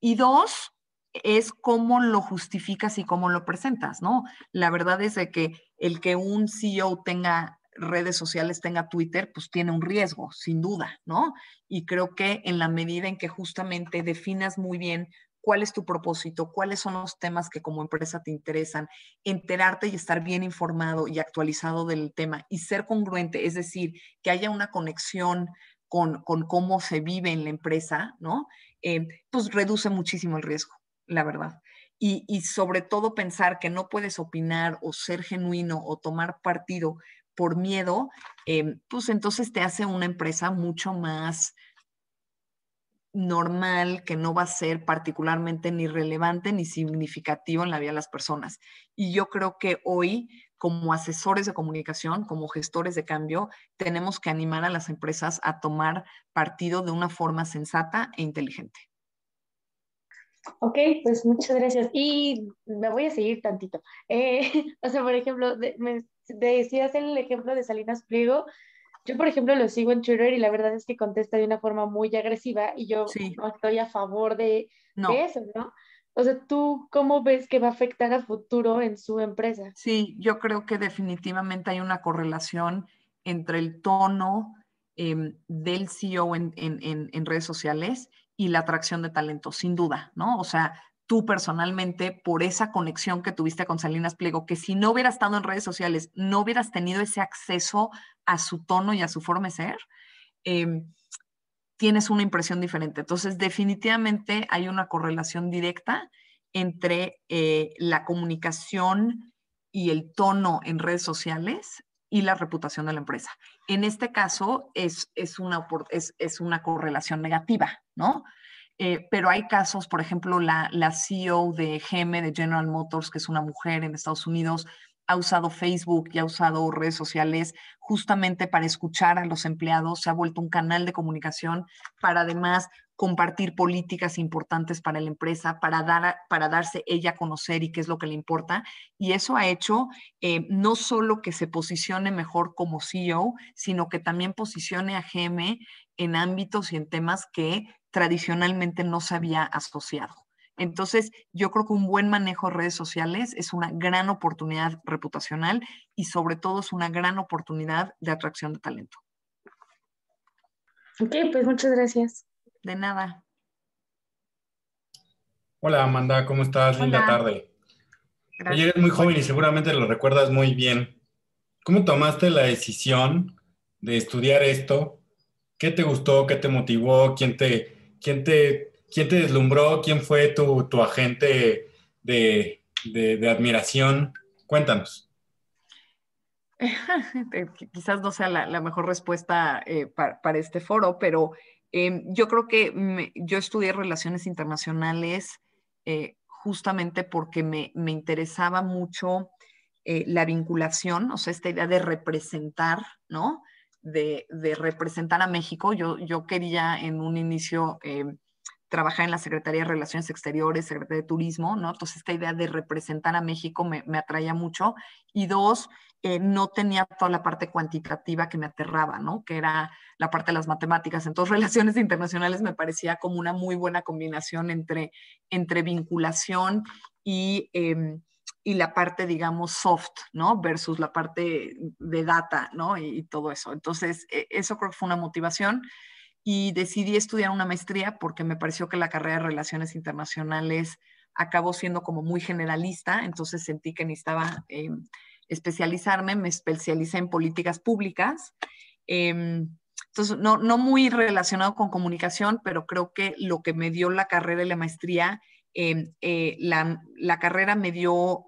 B: Y dos, es cómo lo justificas y cómo lo presentas, ¿no? La verdad es de que el que un CEO tenga redes sociales, tenga Twitter, pues tiene un riesgo, sin duda, ¿no? Y creo que en la medida en que justamente definas muy bien cuál es tu propósito, cuáles son los temas que como empresa te interesan, enterarte y estar bien informado y actualizado del tema y ser congruente, es decir, que haya una conexión con, cómo se vive en la empresa, ¿no? Eh, pues reduce muchísimo el riesgo, la verdad. Y, sobre todo pensar que no puedes opinar o ser genuino o tomar partido por miedo, eh, pues entonces te hace una empresa mucho más normal que no va a ser particularmente ni relevante ni significativo en la vida de las personas. Y yo creo que hoy, como asesores de comunicación, como gestores de cambio, tenemos que animar a las empresas a tomar partido de una forma sensata e inteligente.
G: Ok, pues muchas gracias. Y me voy a seguir tantito. Eh, o sea, por ejemplo, me decías el ejemplo de Salinas Pliego, yo, por ejemplo, lo sigo en Twitter y la verdad es que contesta de una forma muy agresiva y yo no estoy a favor de, eso, ¿no? O sea, ¿tú cómo ves que va a afectar a futuro en su empresa?
B: Sí, yo creo que definitivamente hay una correlación entre el tono em, del CEO en, en, redes sociales y la atracción de talento, sin duda, ¿no? O sea, tú personalmente, por esa conexión que tuviste con Salinas Pliego, que si no hubieras estado en redes sociales, no hubieras tenido ese acceso a su tono y a su forma de ser, em, tienes una impresión diferente. Entonces, definitivamente hay una correlación directa entre eh, la comunicación y el tono en redes sociales y la reputación de la empresa. En este caso es, es, una, es, es una correlación negativa, ¿no? Eh, pero hay casos, por ejemplo, la, la CEO de GM, de General Motors, que es una mujer en Estados Unidos, ha usado Facebook y ha usado redes sociales justamente para escuchar a los empleados, se ha vuelto un canal de comunicación para además compartir políticas importantes para la empresa, para, dar, para darse ella a conocer y qué es lo que le importa. Y eso ha hecho eh, no solo que se posicione mejor como CEO, sino que también posicione a GM en ámbitos y en temas que tradicionalmente no se había asociado. Entonces, yo creo que un buen manejo de redes sociales es una gran oportunidad reputacional y sobre todo es una gran oportunidad de atracción de talento.
G: Ok, pues muchas gracias.
B: De nada.
H: Hola Amanda, ¿cómo estás? Linda tarde. Gracias. eres muy joven y seguramente lo recuerdas muy bien. ¿Cómo tomaste la decisión de estudiar esto? ¿Qué te gustó? ¿Qué te motivó? ¿Quién te, quién te ¿Quién te deslumbró? ¿Quién fue tu, tu agente de, de, admiración? Cuéntanos.
B: Quizás no sea la, mejor respuesta eh, para, este foro, pero em, yo creo que yo estudié relaciones internacionales eh, justamente porque me, me interesaba mucho eh, la vinculación, o sea, esta idea de representar, ¿no? De, representar a México. Yo, yo quería en un inicio em, trabajar en la Secretaría de Relaciones Exteriores, Secretaría de Turismo, ¿no? Entonces esta idea de representar a México me, me atraía mucho. Y dos, eh, no tenía toda la parte cuantitativa que me aterraba, ¿no? Que era la parte de las matemáticas. Entonces relaciones internacionales me parecía como una muy buena combinación entre, entre vinculación y... Em, y la parte, digamos, soft, ¿no? Versus la parte de data, ¿no? Y, y todo eso. Entonces, e, eso creo que fue una motivación y decidí estudiar una maestría porque me pareció que la carrera de Relaciones Internacionales acabó siendo como muy generalista, entonces sentí que necesitaba eh, especializarme, me especialicé en políticas públicas. Em, entonces, no, no muy relacionado con comunicación, pero creo que lo que me dio la carrera y la maestría, em, eh, la, la, carrera me dio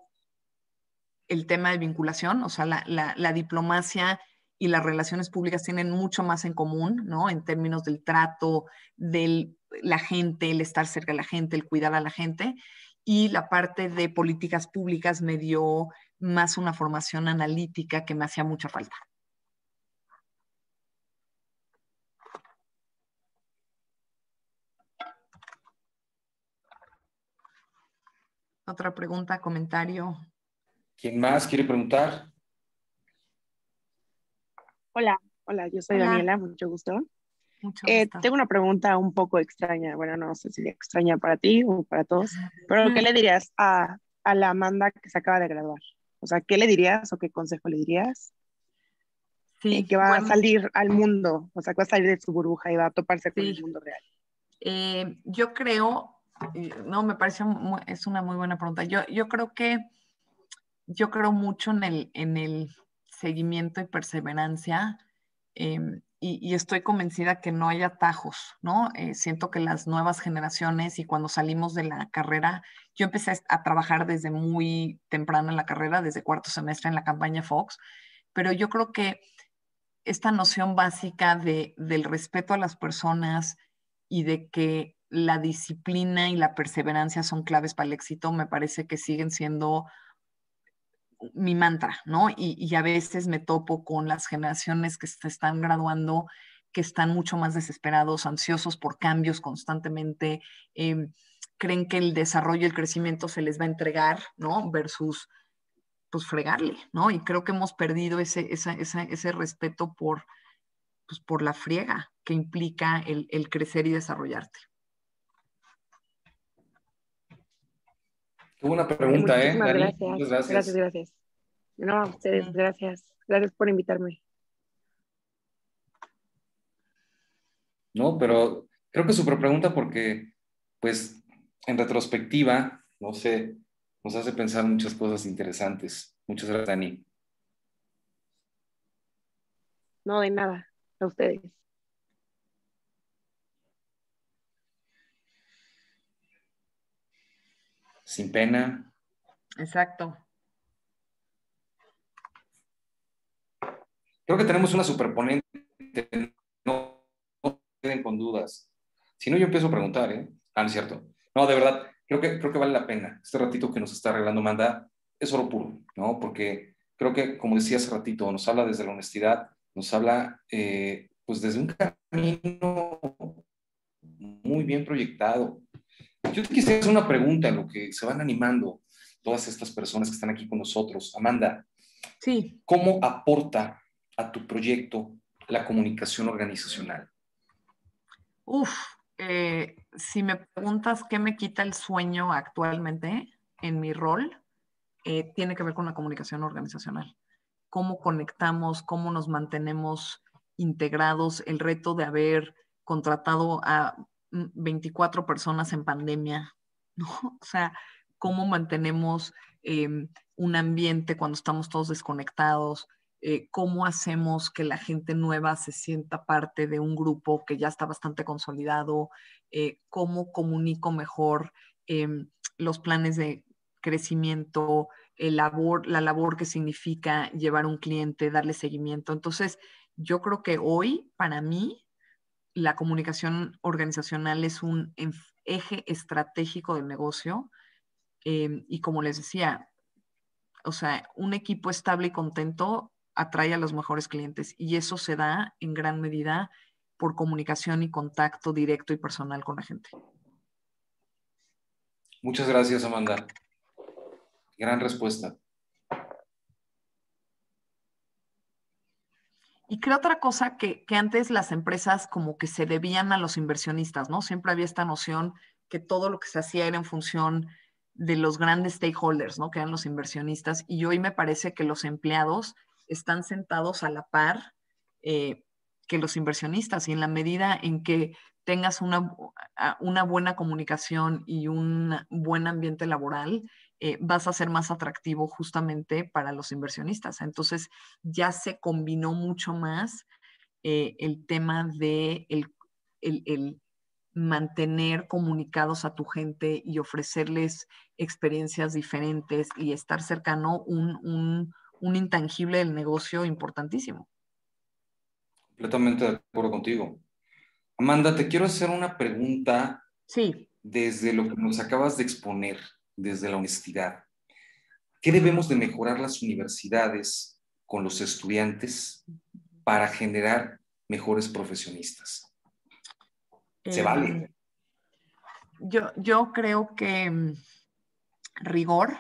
B: el tema de vinculación, o sea, la, la, diplomacia y las relaciones públicas tienen mucho más en común, ¿no? En términos del trato, de la gente, el estar cerca de la gente, el cuidar a la gente. Y la parte de políticas públicas me dio más una formación analítica que me hacía mucha falta. Otra pregunta, comentario.
C: ¿Quién más quiere preguntar?
I: Hola, hola, yo soy Daniela, mucho gusto. Eh, tengo una pregunta un poco extraña, bueno, no sé si extraña para ti o para todos, pero ¿qué le dirías a, a la Amanda que se acaba de graduar? O sea, ¿qué le dirías o qué consejo le dirías? Sí, eh, que va a salir al mundo, o sea, que va a salir de su burbuja y va a toparse con el mundo real.
B: Eh, yo creo, no, me parece, es una muy buena pregunta. Yo, yo creo que, yo creo mucho en el, en el seguimiento y perseverancia. Em, y, estoy convencida que no hay atajos, ¿no? Eh, siento que las nuevas generaciones y cuando salimos de la carrera, yo empecé a trabajar desde muy temprano en la carrera, desde cuarto semestre en la campaña Fox, pero yo creo que esta noción básica de, del respeto a las personas y de que la disciplina y la perseverancia son claves para el éxito, me parece que siguen siendo mi mantra, ¿no? Y, a veces me topo con las generaciones que se están graduando que están mucho más desesperados, ansiosos por cambios constantemente, em, creen que el desarrollo y el crecimiento se les va a entregar, ¿no? Versus, pues, fregarle, ¿no? Y creo que hemos perdido ese, ese respeto por, pues, por la friega que implica el, el crecer y desarrollarte.
C: Qué buena pregunta, ¿eh?
I: Gracias. gracias. Gracias, gracias. No, a ustedes, gracias. Gracias por invitarme.
C: No, pero creo que súper pregunta porque, pues, en retrospectiva, no sé, nos hace pensar muchas cosas interesantes. Muchas gracias, Dani.
I: No, de nada, a ustedes.
C: Sin pena.
B: Exacto.
C: Creo que tenemos una superponente. No, no queden con dudas. Si no, yo empiezo a preguntar, ¿eh? Ah, no es cierto. No, de verdad, creo que, creo que vale la pena. Este ratito que nos está arreglando Manda es oro puro, ¿no? Porque creo que, como decía hace ratito, nos habla desde la honestidad, nos habla eh, pues desde un camino muy bien proyectado. Yo te quisiera hacer una pregunta en lo que se van animando todas estas personas que están aquí con nosotros. Amanda,
B: sí.
C: ¿cómo aporta a tu proyecto la comunicación organizacional?
B: Uf, eh, si me preguntas qué me quita el sueño actualmente en mi rol, eh, tiene que ver con la comunicación organizacional cómo conectamos, cómo nos mantenemos integrados, el reto de haber contratado a 24 personas en pandemia, ¿no? O sea, cómo mantenemos em, un ambiente cuando estamos todos desconectados, eh, cómo hacemos que la gente nueva se sienta parte de un grupo que ya está bastante consolidado, eh, cómo comunico mejor em, los planes de crecimiento, labor, la labor que significa llevar un cliente, darle seguimiento. Entonces, yo creo que hoy, para mí, la comunicación organizacional es un eje estratégico del negocio. Em, y como les decía, o sea, un equipo estable y contento atrae a los mejores clientes y eso se da en gran medida por comunicación y contacto directo y personal con la gente.
C: Muchas gracias, Amanda. Gran respuesta.
B: Y creo otra cosa que, antes las empresas como que se debían a los inversionistas, ¿no? Siempre había esta noción que todo lo que se hacía era en función de los grandes stakeholders, ¿no? Que eran los inversionistas. Y hoy me parece que los empleados están sentados a la par eh, que los inversionistas. Y en la medida en que tengas una, una buena comunicación y un buen ambiente laboral, eh, vas a ser más atractivo justamente para los inversionistas. Entonces ya se combinó mucho más eh, el tema de el, mantener comunicados a tu gente y ofrecerles experiencias diferentes y estar cercano, un, un intangible del negocio importantísimo.
C: Completamente de acuerdo contigo. Amanda, te quiero hacer una pregunta.
B: Sí.
C: Desde lo que nos acabas de exponer desde la honestidad. ¿Qué debemos de mejorar las universidades con los estudiantes para generar mejores profesionistas? ¿Se vale?
B: Eh, yo, yo creo que mm, rigor,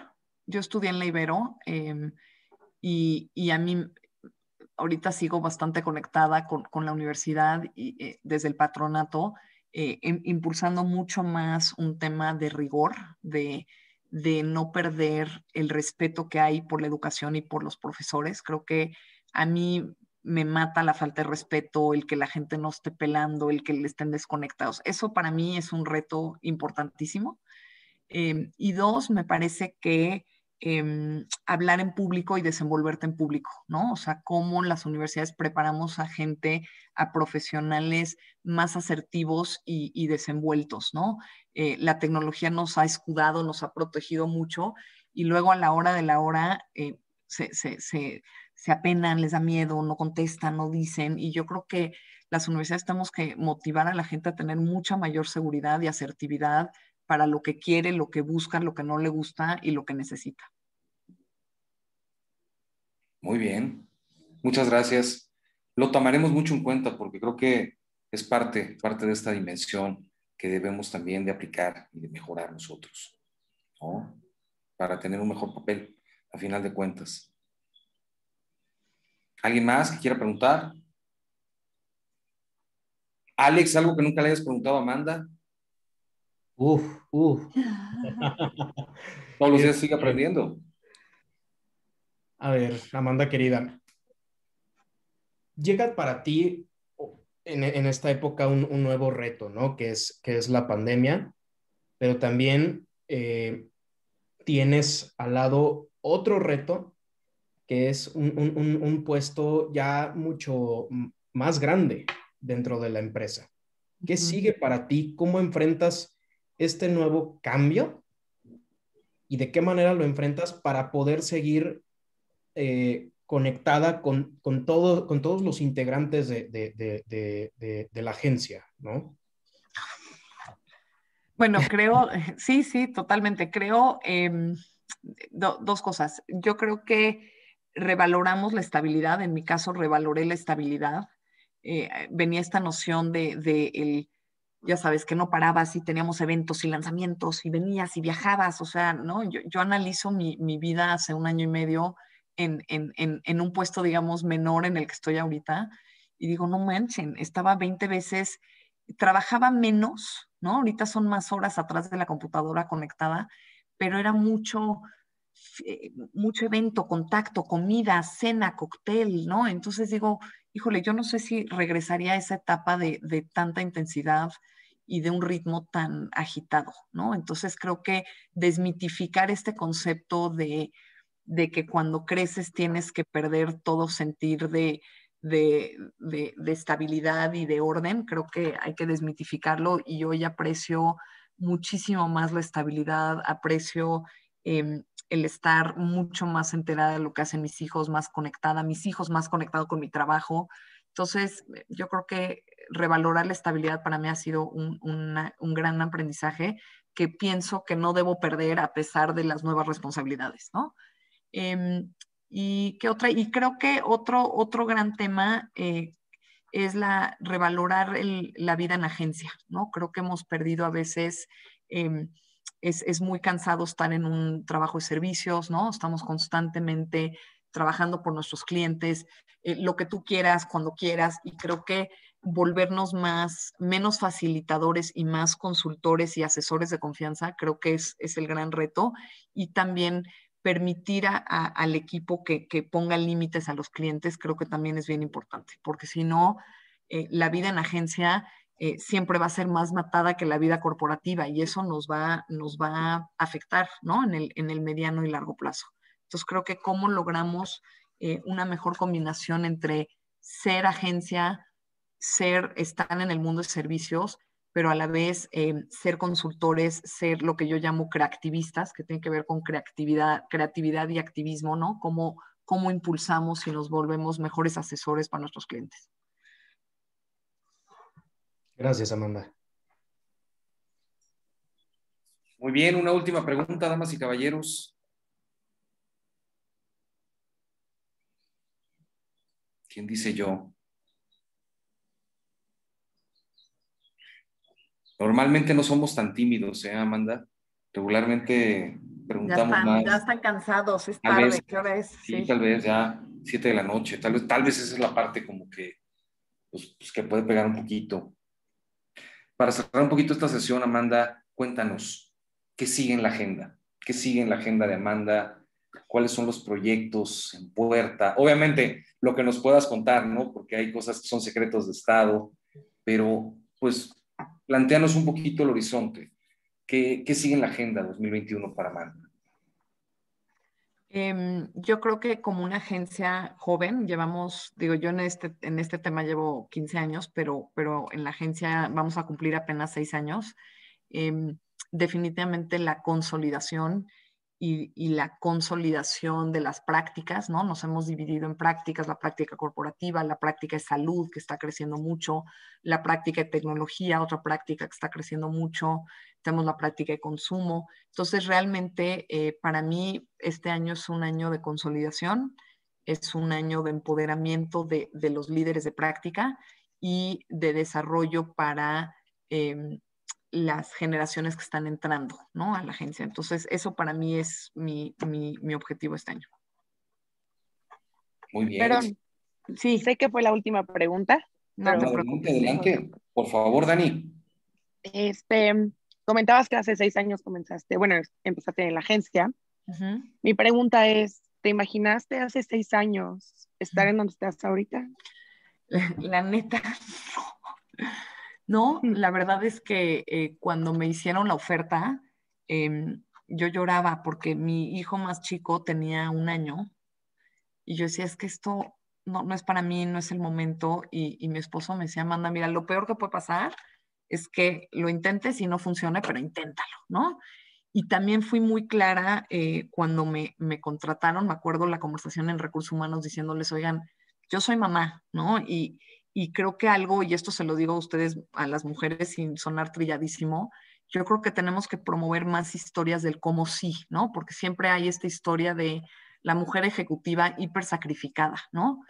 B: yo estudié en la Ibero em, y, y, a mí ahorita sigo bastante conectada con, con la universidad y, eh, desde el patronato, eh, impulsando mucho más un tema de rigor, de, de no perder el respeto que hay por la educación y por los profesores. Creo que a mí me mata la falta de respeto, el que la gente no esté pelando, el que le estén desconectados. Eso para mí es un reto importantísimo. Em, y dos, me parece que Em, hablar en público y desenvolverte en público, ¿no? O sea, cómo las universidades preparamos a gente, a profesionales más asertivos y, desenvueltos, ¿no? Eh, la tecnología nos ha escudado, nos ha protegido mucho y luego a la hora de la hora eh, se, se, apenan, les da miedo, no contestan, no dicen y yo creo que las universidades tenemos que motivar a la gente a tener mucha mayor seguridad y asertividad para lo que quiere, lo que busca, lo que no le gusta y lo que necesita.
C: Muy bien, muchas gracias. Lo tomaremos mucho en cuenta porque creo que es parte, parte de esta dimensión que debemos también de aplicar y de mejorar nosotros, ¿no? Para tener un mejor papel, a final de cuentas. ¿Alguien más que quiera preguntar? Alex, algo que nunca le hayas preguntado a Amanda.
A: Uf, uf.
C: Todos los días sigue aprendiendo.
A: A ver, Amanda querida, llega para ti en, esta época un, nuevo reto, ¿no? Que es, que es la pandemia, pero también eh, tienes al lado otro reto que es un, puesto ya mucho más grande dentro de la empresa. ¿Qué sigue para ti? ¿Cómo enfrentas este nuevo cambio? ¿Y de qué manera lo enfrentas para poder seguir eh, conectada con, con, con todos los integrantes de, de, la agencia, ¿no?
B: Bueno, creo, sí, sí, totalmente. Creo em, dos cosas. Yo creo que revaloramos la estabilidad, en mi caso revaloré la estabilidad. Eh, venía esta noción de, el, ya sabes, que no parabas y teníamos eventos y lanzamientos y venías y viajabas, o sea, ¿no? Yo, yo analizo mi, mi, vida hace un año y medio en, en, en, en, un puesto, digamos, menor en el que estoy ahorita y digo, no manchen, estaba 20 veces, trabajaba menos, ¿no? Ahorita son más horas atrás de la computadora conectada, pero era mucho, eh, mucho evento, contacto, comida, cena, cóctel, ¿no? Entonces digo, híjole, yo no sé si regresaría a esa etapa de, tanta intensidad y de un ritmo tan agitado, ¿no? Entonces creo que desmitificar este concepto de, que cuando creces tienes que perder todo sentir de, de, estabilidad y de orden, creo que hay que desmitificarlo y hoy aprecio muchísimo más la estabilidad, aprecio em, el estar mucho más enterada de lo que hacen mis hijos, más conectada, mis hijos más conectados con mi trabajo. Entonces, yo creo que revalorar la estabilidad para mí ha sido un, gran aprendizaje que pienso que no debo perder a pesar de las nuevas responsabilidades, ¿no? Em, y, ¿qué otra? y creo que otro, otro gran tema eh, es la revalorar la vida en agencia, ¿no? Creo que hemos perdido a veces... Em, es, muy cansado estar en un trabajo de servicios, ¿no? Estamos constantemente trabajando por nuestros clientes, eh, lo que tú quieras, cuando quieras, y creo que volvernos más, menos facilitadores y más consultores y asesores de confianza, creo que es, el gran reto, y también permitir al equipo que, ponga límites a los clientes, creo que también es bien importante, porque si no, eh, la vida en agencia eh, siempre va a ser más matada que la vida corporativa y eso nos va, nos va a afectar ¿no? en, el, en el mediano y largo plazo. Entonces creo que cómo logramos eh, una mejor combinación entre ser agencia, ser, estar en el mundo de servicios, pero a la vez eh, ser consultores, ser lo que yo llamo creativistas, que tiene que ver con creatividad, creatividad y activismo, ¿no? Cómo, cómo impulsamos y nos volvemos mejores asesores para nuestros clientes.
A: Gracias, Amanda.
C: Muy bien, una última pregunta, damas y caballeros. ¿Quién dice yo? Normalmente no somos tan tímidos, ¿eh, Amanda? Regularmente preguntamos
B: ya
C: más.
B: Ya están cansados, es tarde, ¿qué hora es?
C: Sí, tal vez ya siete de la noche, tal vez, tal vez esa es la parte como que, pues, pues que puede pegar un poquito. Para cerrar un poquito esta sesión, Amanda, cuéntanos, ¿qué sigue en la agenda? ¿Qué sigue en la agenda de Amanda? ¿Cuáles son los proyectos en puerta? Obviamente, lo que nos puedas contar, ¿no? Porque hay cosas que son secretos de Estado, pero pues planteanos un poquito el horizonte. ¿Qué, sigue en la agenda 2021 para Amanda?
B: Em, yo creo que como una agencia joven, llevamos, digo, yo en este, en este tema llevo 15 años, pero, pero en la agencia vamos a cumplir apenas 6 años. Em, definitivamente la consolidación y, la consolidación de las prácticas, ¿no? Nos hemos dividido en prácticas, la práctica corporativa, la práctica de salud, que está creciendo mucho, la práctica de tecnología, otra práctica que está creciendo mucho, tenemos la práctica de consumo. Entonces, realmente, eh, para mí, este año es un año de consolidación, es un año de empoderamiento de, de los líderes de práctica y de desarrollo para... Em, las generaciones que están entrando ¿no? a la agencia. Entonces, eso para mí es mi, objetivo este año.
C: Muy bien.
I: Pero, sí, sé que fue la última pregunta.
C: No, adelante, por favor, Dani.
I: Este, comentabas que hace seis años comenzaste, bueno, empezaste en la agencia. Mi pregunta es, ¿te imaginaste hace seis años estar en donde estás ahorita?
B: La neta, no. la verdad es que eh, cuando me hicieron la oferta, em, yo lloraba porque mi hijo más chico tenía un año y yo decía, es que esto no, no es para mí, no es el momento. Y, y mi esposo me decía, Amanda, mira, lo peor que puede pasar es que lo intentes y no funcione, pero inténtalo, ¿no? Y también fui muy clara eh, cuando me, contrataron, me acuerdo la conversación en recursos humanos diciéndoles, oigan, yo soy mamá, ¿no? Y, y creo que algo, y esto se lo digo a ustedes, a las mujeres sin sonar trilladísimo, yo creo que tenemos que promover más historias del cómo sí, ¿no? Porque siempre hay esta historia de la mujer ejecutiva hiper sacrificada, ¿no?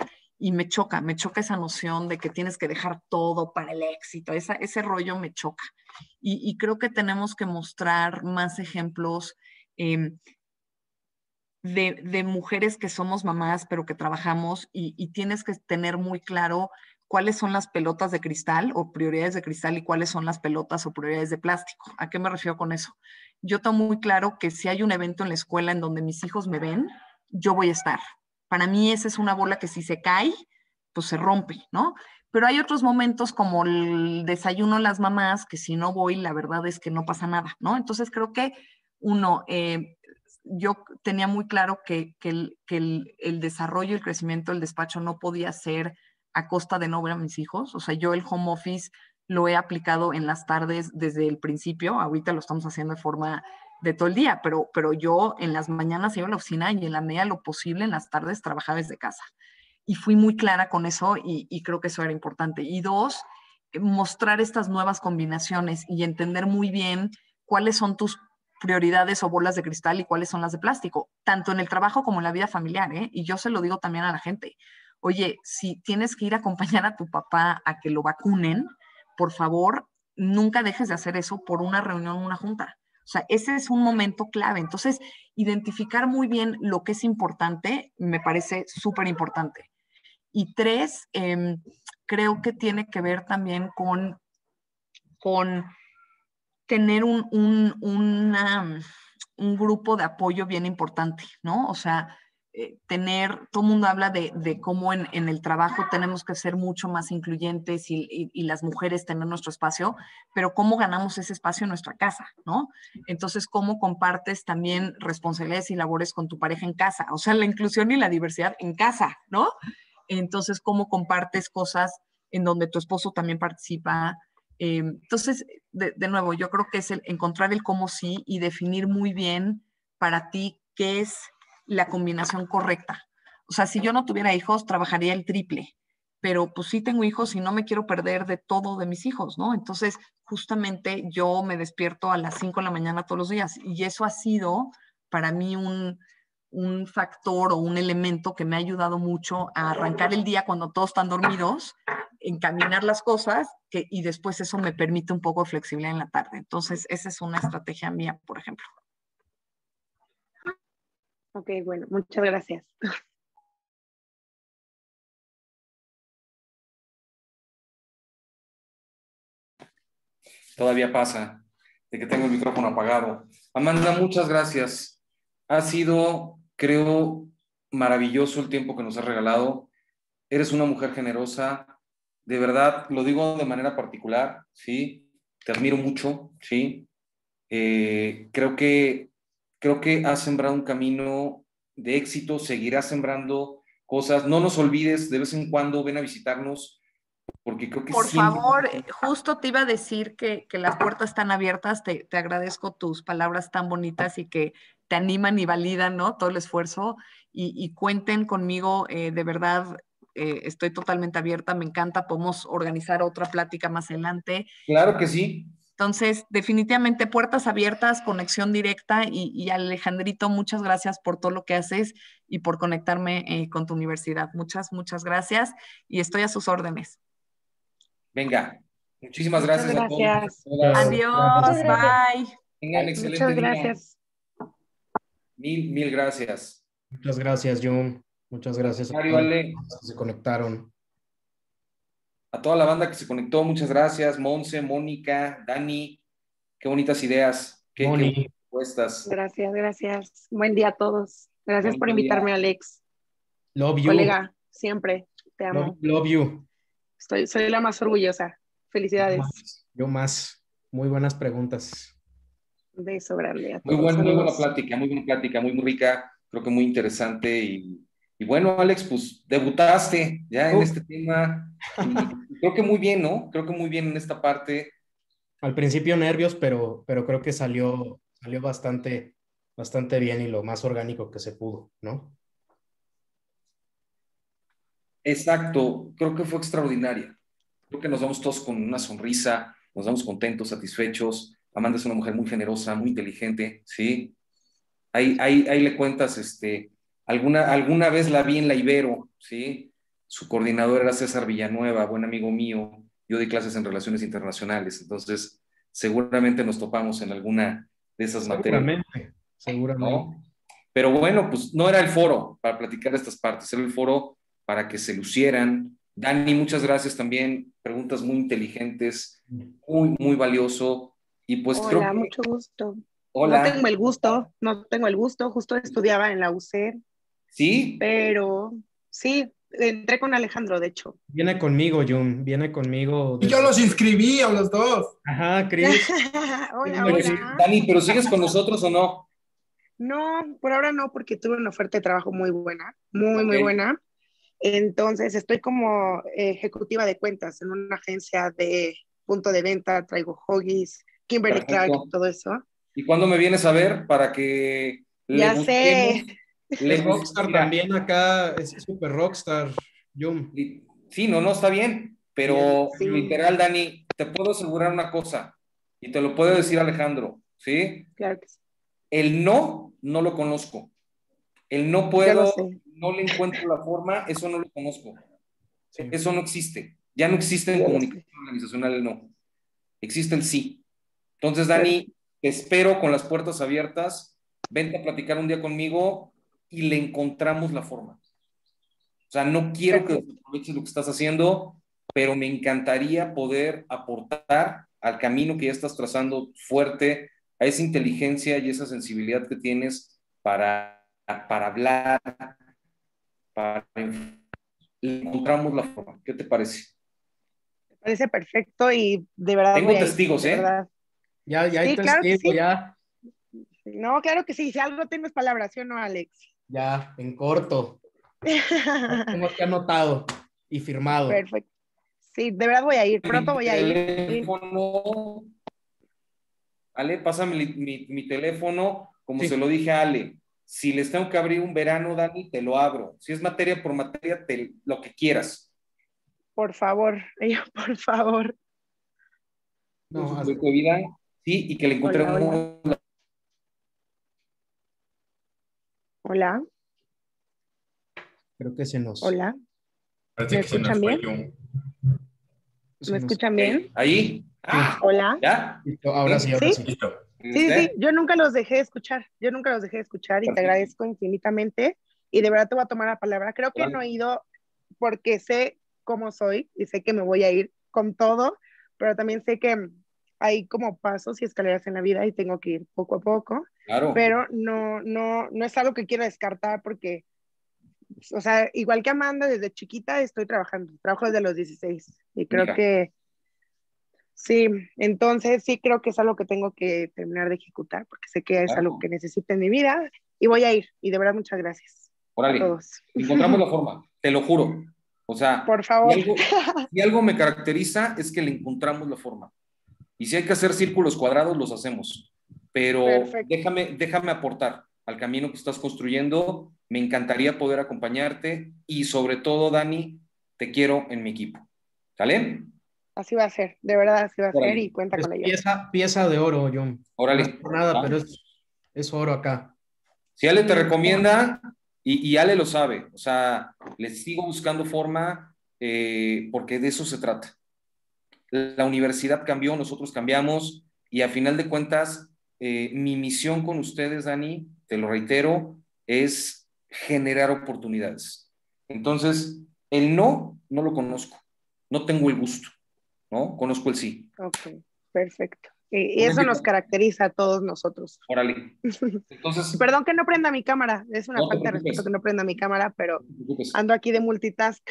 B: Y me choca, me choca esa noción de que tienes que dejar todo para el éxito, ese rollo me choca. Y, creo que tenemos que mostrar más ejemplos em, de, mujeres que somos mamás, pero que trabajamos y, y, tienes que tener muy claro cuáles son las pelotas de cristal o prioridades de cristal y cuáles son las pelotas o prioridades de plástico. ¿A qué me refiero con eso? Yo tengo muy claro que si hay un evento en la escuela en donde mis hijos me ven, yo voy a estar, para mí esa es una bola que si se cae, pues se rompe, ¿no? Pero hay otros momentos como el desayuno las mamás, que si no voy, la verdad es que no pasa nada, ¿no? Entonces creo que uno, eh, yo tenía muy claro que, el, desarrollo el crecimiento del despacho no podía ser a costa de no ver a mis hijos. O sea, yo el home office lo he aplicado en las tardes desde el principio, ahorita lo estamos haciendo de forma de todo el día, pero, pero yo en las mañanas iba a la oficina y en la medida lo posible en las tardes trabajaba desde casa. Y fui muy clara con eso y, creo que eso era importante. Y dos, mostrar estas nuevas combinaciones y entender muy bien cuáles son tus prioridades o bolas de cristal y cuáles son las de plástico, tanto en el trabajo como en la vida familiar. ¿eh? Y yo se lo digo también a la gente. Oye, si tienes que ir a acompañar a tu papá a que lo vacunen, por favor, nunca dejes de hacer eso por una reunión una junta. O sea, ese es un momento clave. Entonces, identificar muy bien lo que es importante me parece súper importante. Y tres, em, creo que tiene que ver también con, con tener un, un, un grupo de apoyo bien importante, ¿no? O sea, eh, tener, todo el mundo habla de, cómo en, el trabajo tenemos que ser mucho más incluyentes y, las mujeres tener nuestro espacio, pero cómo ganamos ese espacio en nuestra casa, ¿no? Entonces, cómo compartes también responsabilidades y labores con tu pareja en casa, o sea, la inclusión y la diversidad en casa, ¿no? Entonces, cómo compartes cosas en donde tu esposo también participa. Eh, entonces, de, de nuevo, yo creo que es el encontrar el cómo sí y definir muy bien para ti qué es la combinación correcta. O sea, si yo no tuviera hijos, trabajaría el triple, pero pues sí tengo hijos y no me quiero perder de todo de mis hijos, ¿no? Entonces, justamente yo me despierto a las 5 de la mañana todos los días y eso ha sido para mí un, factor o un elemento que me ha ayudado mucho a arrancar el día cuando todos están dormidos, encaminar las cosas y después eso me permite un poco de flexibilidad en la tarde. Entonces, esa es una estrategia mía, por ejemplo.
I: Ok, bueno, muchas gracias.
C: Todavía pasa de que tengo el micrófono apagado. Amanda, muchas gracias. Ha sido, creo, maravilloso el tiempo que nos has regalado. Eres una mujer generosa. De verdad, lo digo de manera particular, ¿sí? Te admiro mucho, ¿sí? Eh, creo que creo que has sembrado un camino de éxito, seguirás sembrando cosas. No nos olvides, de vez en cuando ven a visitarnos, porque creo que...
B: Por favor, justo te iba a decir que, las puertas están abiertas, te, agradezco tus palabras tan bonitas y que te animan y validan, ¿no? Todo el esfuerzo y, cuenten conmigo, eh, de verdad, eh, estoy totalmente abierta, me encanta, podemos organizar otra plática más adelante.
C: Claro que sí.
B: Entonces, definitivamente puertas abiertas, conexión directa y, Alejandrito, muchas gracias por todo lo que haces y por conectarme eh, con tu universidad. Muchas, muchas gracias y estoy a sus órdenes.
C: Venga, muchísimas gracias, a
I: todos.
B: Adiós, bye.
C: Tengan excelente
I: Muchas gracias.
C: Mil, mil gracias.
A: Muchas gracias, Jun. Muchas gracias
C: a todos los
A: que se conectaron
C: a toda la banda que se conectó, muchas gracias, Monse, Mónica, Dani, qué bonitas ideas, qué, qué propuestas.
I: Gracias, gracias. Buen día a todos. Gracias por invitarme, Alex.
A: Love you.
I: Colega, siempre. Te amo.
A: Love, you.
I: Estoy, soy la más orgullosa. Felicidades.
A: Yo más. Muy buenas preguntas.
I: Un beso grande. A
C: todos. Muy, muy buena plática, muy buena plática, muy, muy rica, creo que muy interesante. Y, y bueno, Alex, pues debutaste ya en este tema. creo que muy bien, ¿no? Creo que muy bien en esta parte.
A: Al principio nervios, pero, pero creo que salió, salió bastante, bastante bien y lo más orgánico que se pudo, ¿no?
C: Exacto, creo que fue extraordinaria. Creo que nos vamos todos con una sonrisa, nos vamos contentos, satisfechos. Amanda es una mujer muy generosa, muy inteligente, ¿sí? Ahí, ahí, ahí le cuentas, este, alguna, alguna vez la vi en la Ibero, ¿sí? Su coordinador era César Villanueva, buen amigo mío. Yo di clases en relaciones internacionales, entonces seguramente nos topamos en alguna de esas materias.
A: Seguramente, seguramente.
C: Pero bueno, pues no era el foro para platicar estas partes, era el foro para que se lucieran. Dani, muchas gracias también. Preguntas muy inteligentes, muy, muy valioso. Y pues
I: Hola, mucho gusto. Hola. No tengo el gusto, no tengo el gusto. Justo estudiaba en la UCER.
C: Sí.
I: Pero sí, entré con Alejandro, de hecho.
A: Viene conmigo, Jun, viene conmigo.
H: Y yo los inscribí a los dos.
A: Ajá, Cris.
I: hola, hola.
C: Dani, ¿pero sigues con nosotros o no?
I: No, por ahora no, porque tuve una oferta de trabajo muy buena, muy, muy buena. Entonces, estoy como ejecutiva de cuentas en una agencia de punto de venta, traigo hoggies, Kimberly Clark, todo eso.
C: ¿Y cuándo me vienes a ver para que
I: ya sé.
A: Le rockstar también acá, es súper rockstar, Yum.
C: Sí, no, no, está bien, pero literal, Dani, te puedo asegurar una cosa, y te lo puedo decir Alejandro, ¿sí?
I: Claro que sí.
C: El no, no lo conozco. El no puedo, no le encuentro la forma, eso no lo conozco. Eso no existe. Ya no existe en comunicación organizacional el no. Existe el sí. Entonces, Dani, te espero con las puertas abiertas. Vente a platicar un día conmigo y le encontramos la forma. O sea, no quiero que aproveches lo que estás haciendo, pero me encantaría poder aportar al camino que ya estás trazando fuerte, a esa inteligencia y esa sensibilidad que tienes para, para hablar, encontramos la forma. ¿Qué te parece?
I: Me parece perfecto y de verdad.
C: Tengo testigos, ¿eh?
A: Ya, ya hay testigos, ya.
I: No, claro que sí. Si algo tienes palabras, ¿sí o no, Alex?
A: Ya, en corto. Tengo que anotado y firmado.
I: Perfecto. Sí, de verdad voy a ir. Pronto voy a ir.
C: Ale, pásame mi, mi, teléfono, como se lo dije a Ale. Si les tengo que abrir un verano, Dani, te lo abro. Si es materia por materia, te, lo que quieras.
I: Por favor, por favor.
C: No, de tu vida, sí, y que le encontremos.
I: Hola.
A: Creo que se nos.
I: Hola. ¿Me escuchan bien? ¿Me escuchan bien?
C: Ahí.
I: Ah, hola.
C: ¿Ya?
A: Ahora sí, ahora sí.
I: Sí, sí, yo nunca los dejé de escuchar, yo nunca los dejé de escuchar y te agradezco infinitamente y de verdad te voy a tomar la palabra. Creo que no he ido porque sé cómo soy y sé que me voy a ir con todo, pero también sé que hay como pasos y escaleras en la vida y tengo que ir poco a poco.
C: Claro.
I: Pero no, no, no es algo que quiero descartar porque, o sea, igual que Amanda, desde chiquita estoy trabajando, trabajo desde los 16 y creo que Sí, entonces sí creo que es algo que tengo que terminar de ejecutar porque sé que es algo que necesito en mi vida y voy a ir. Y de verdad, muchas gracias.
C: Órale, a todos. encontramos la forma, te lo juro. O sea,
I: por favor.
C: Y algo, me caracteriza es que le encontramos la forma. Y si hay que hacer círculos cuadrados, los hacemos. Pero déjame, déjame aportar al camino que estás construyendo. Me encantaría poder acompañarte y sobre todo, Dani, te quiero en mi equipo. ¿Sale?
I: Así va a ser, de verdad, así va a ser y cuenta con ello.
A: Pieza, pieza de oro, John.
C: Órale.
A: No es nada, pero es, oro acá.
C: Si Ale te recomienda, y, y, Ale lo sabe, o sea, les sigo buscando forma eh, porque de eso se trata. La universidad cambió, nosotros cambiamos, y a final de cuentas, eh, mi misión con ustedes, Dani, te lo reitero, es generar oportunidades. Entonces, el no, no lo conozco, no tengo el gusto ¿no? Conozco el sí.
I: Ok, perfecto. Y eso nos caracteriza a todos nosotros.
C: Órale. Entonces.
I: Perdón que no prenda mi cámara. Es una falta de respeto que no prenda mi cámara, pero ando aquí de multitask.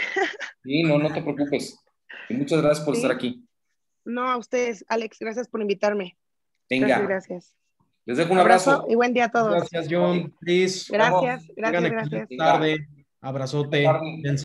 C: Sí, no, no te preocupes. Y muchas gracias por estar aquí.
I: No, a ustedes, Alex, gracias por invitarme.
C: Venga.
I: Gracias, gracias.
C: Les dejo un abrazo.
I: y buen día a todos.
A: Gracias, John.
I: Gracias, gracias, gracias.
A: Tarde. Abrazote.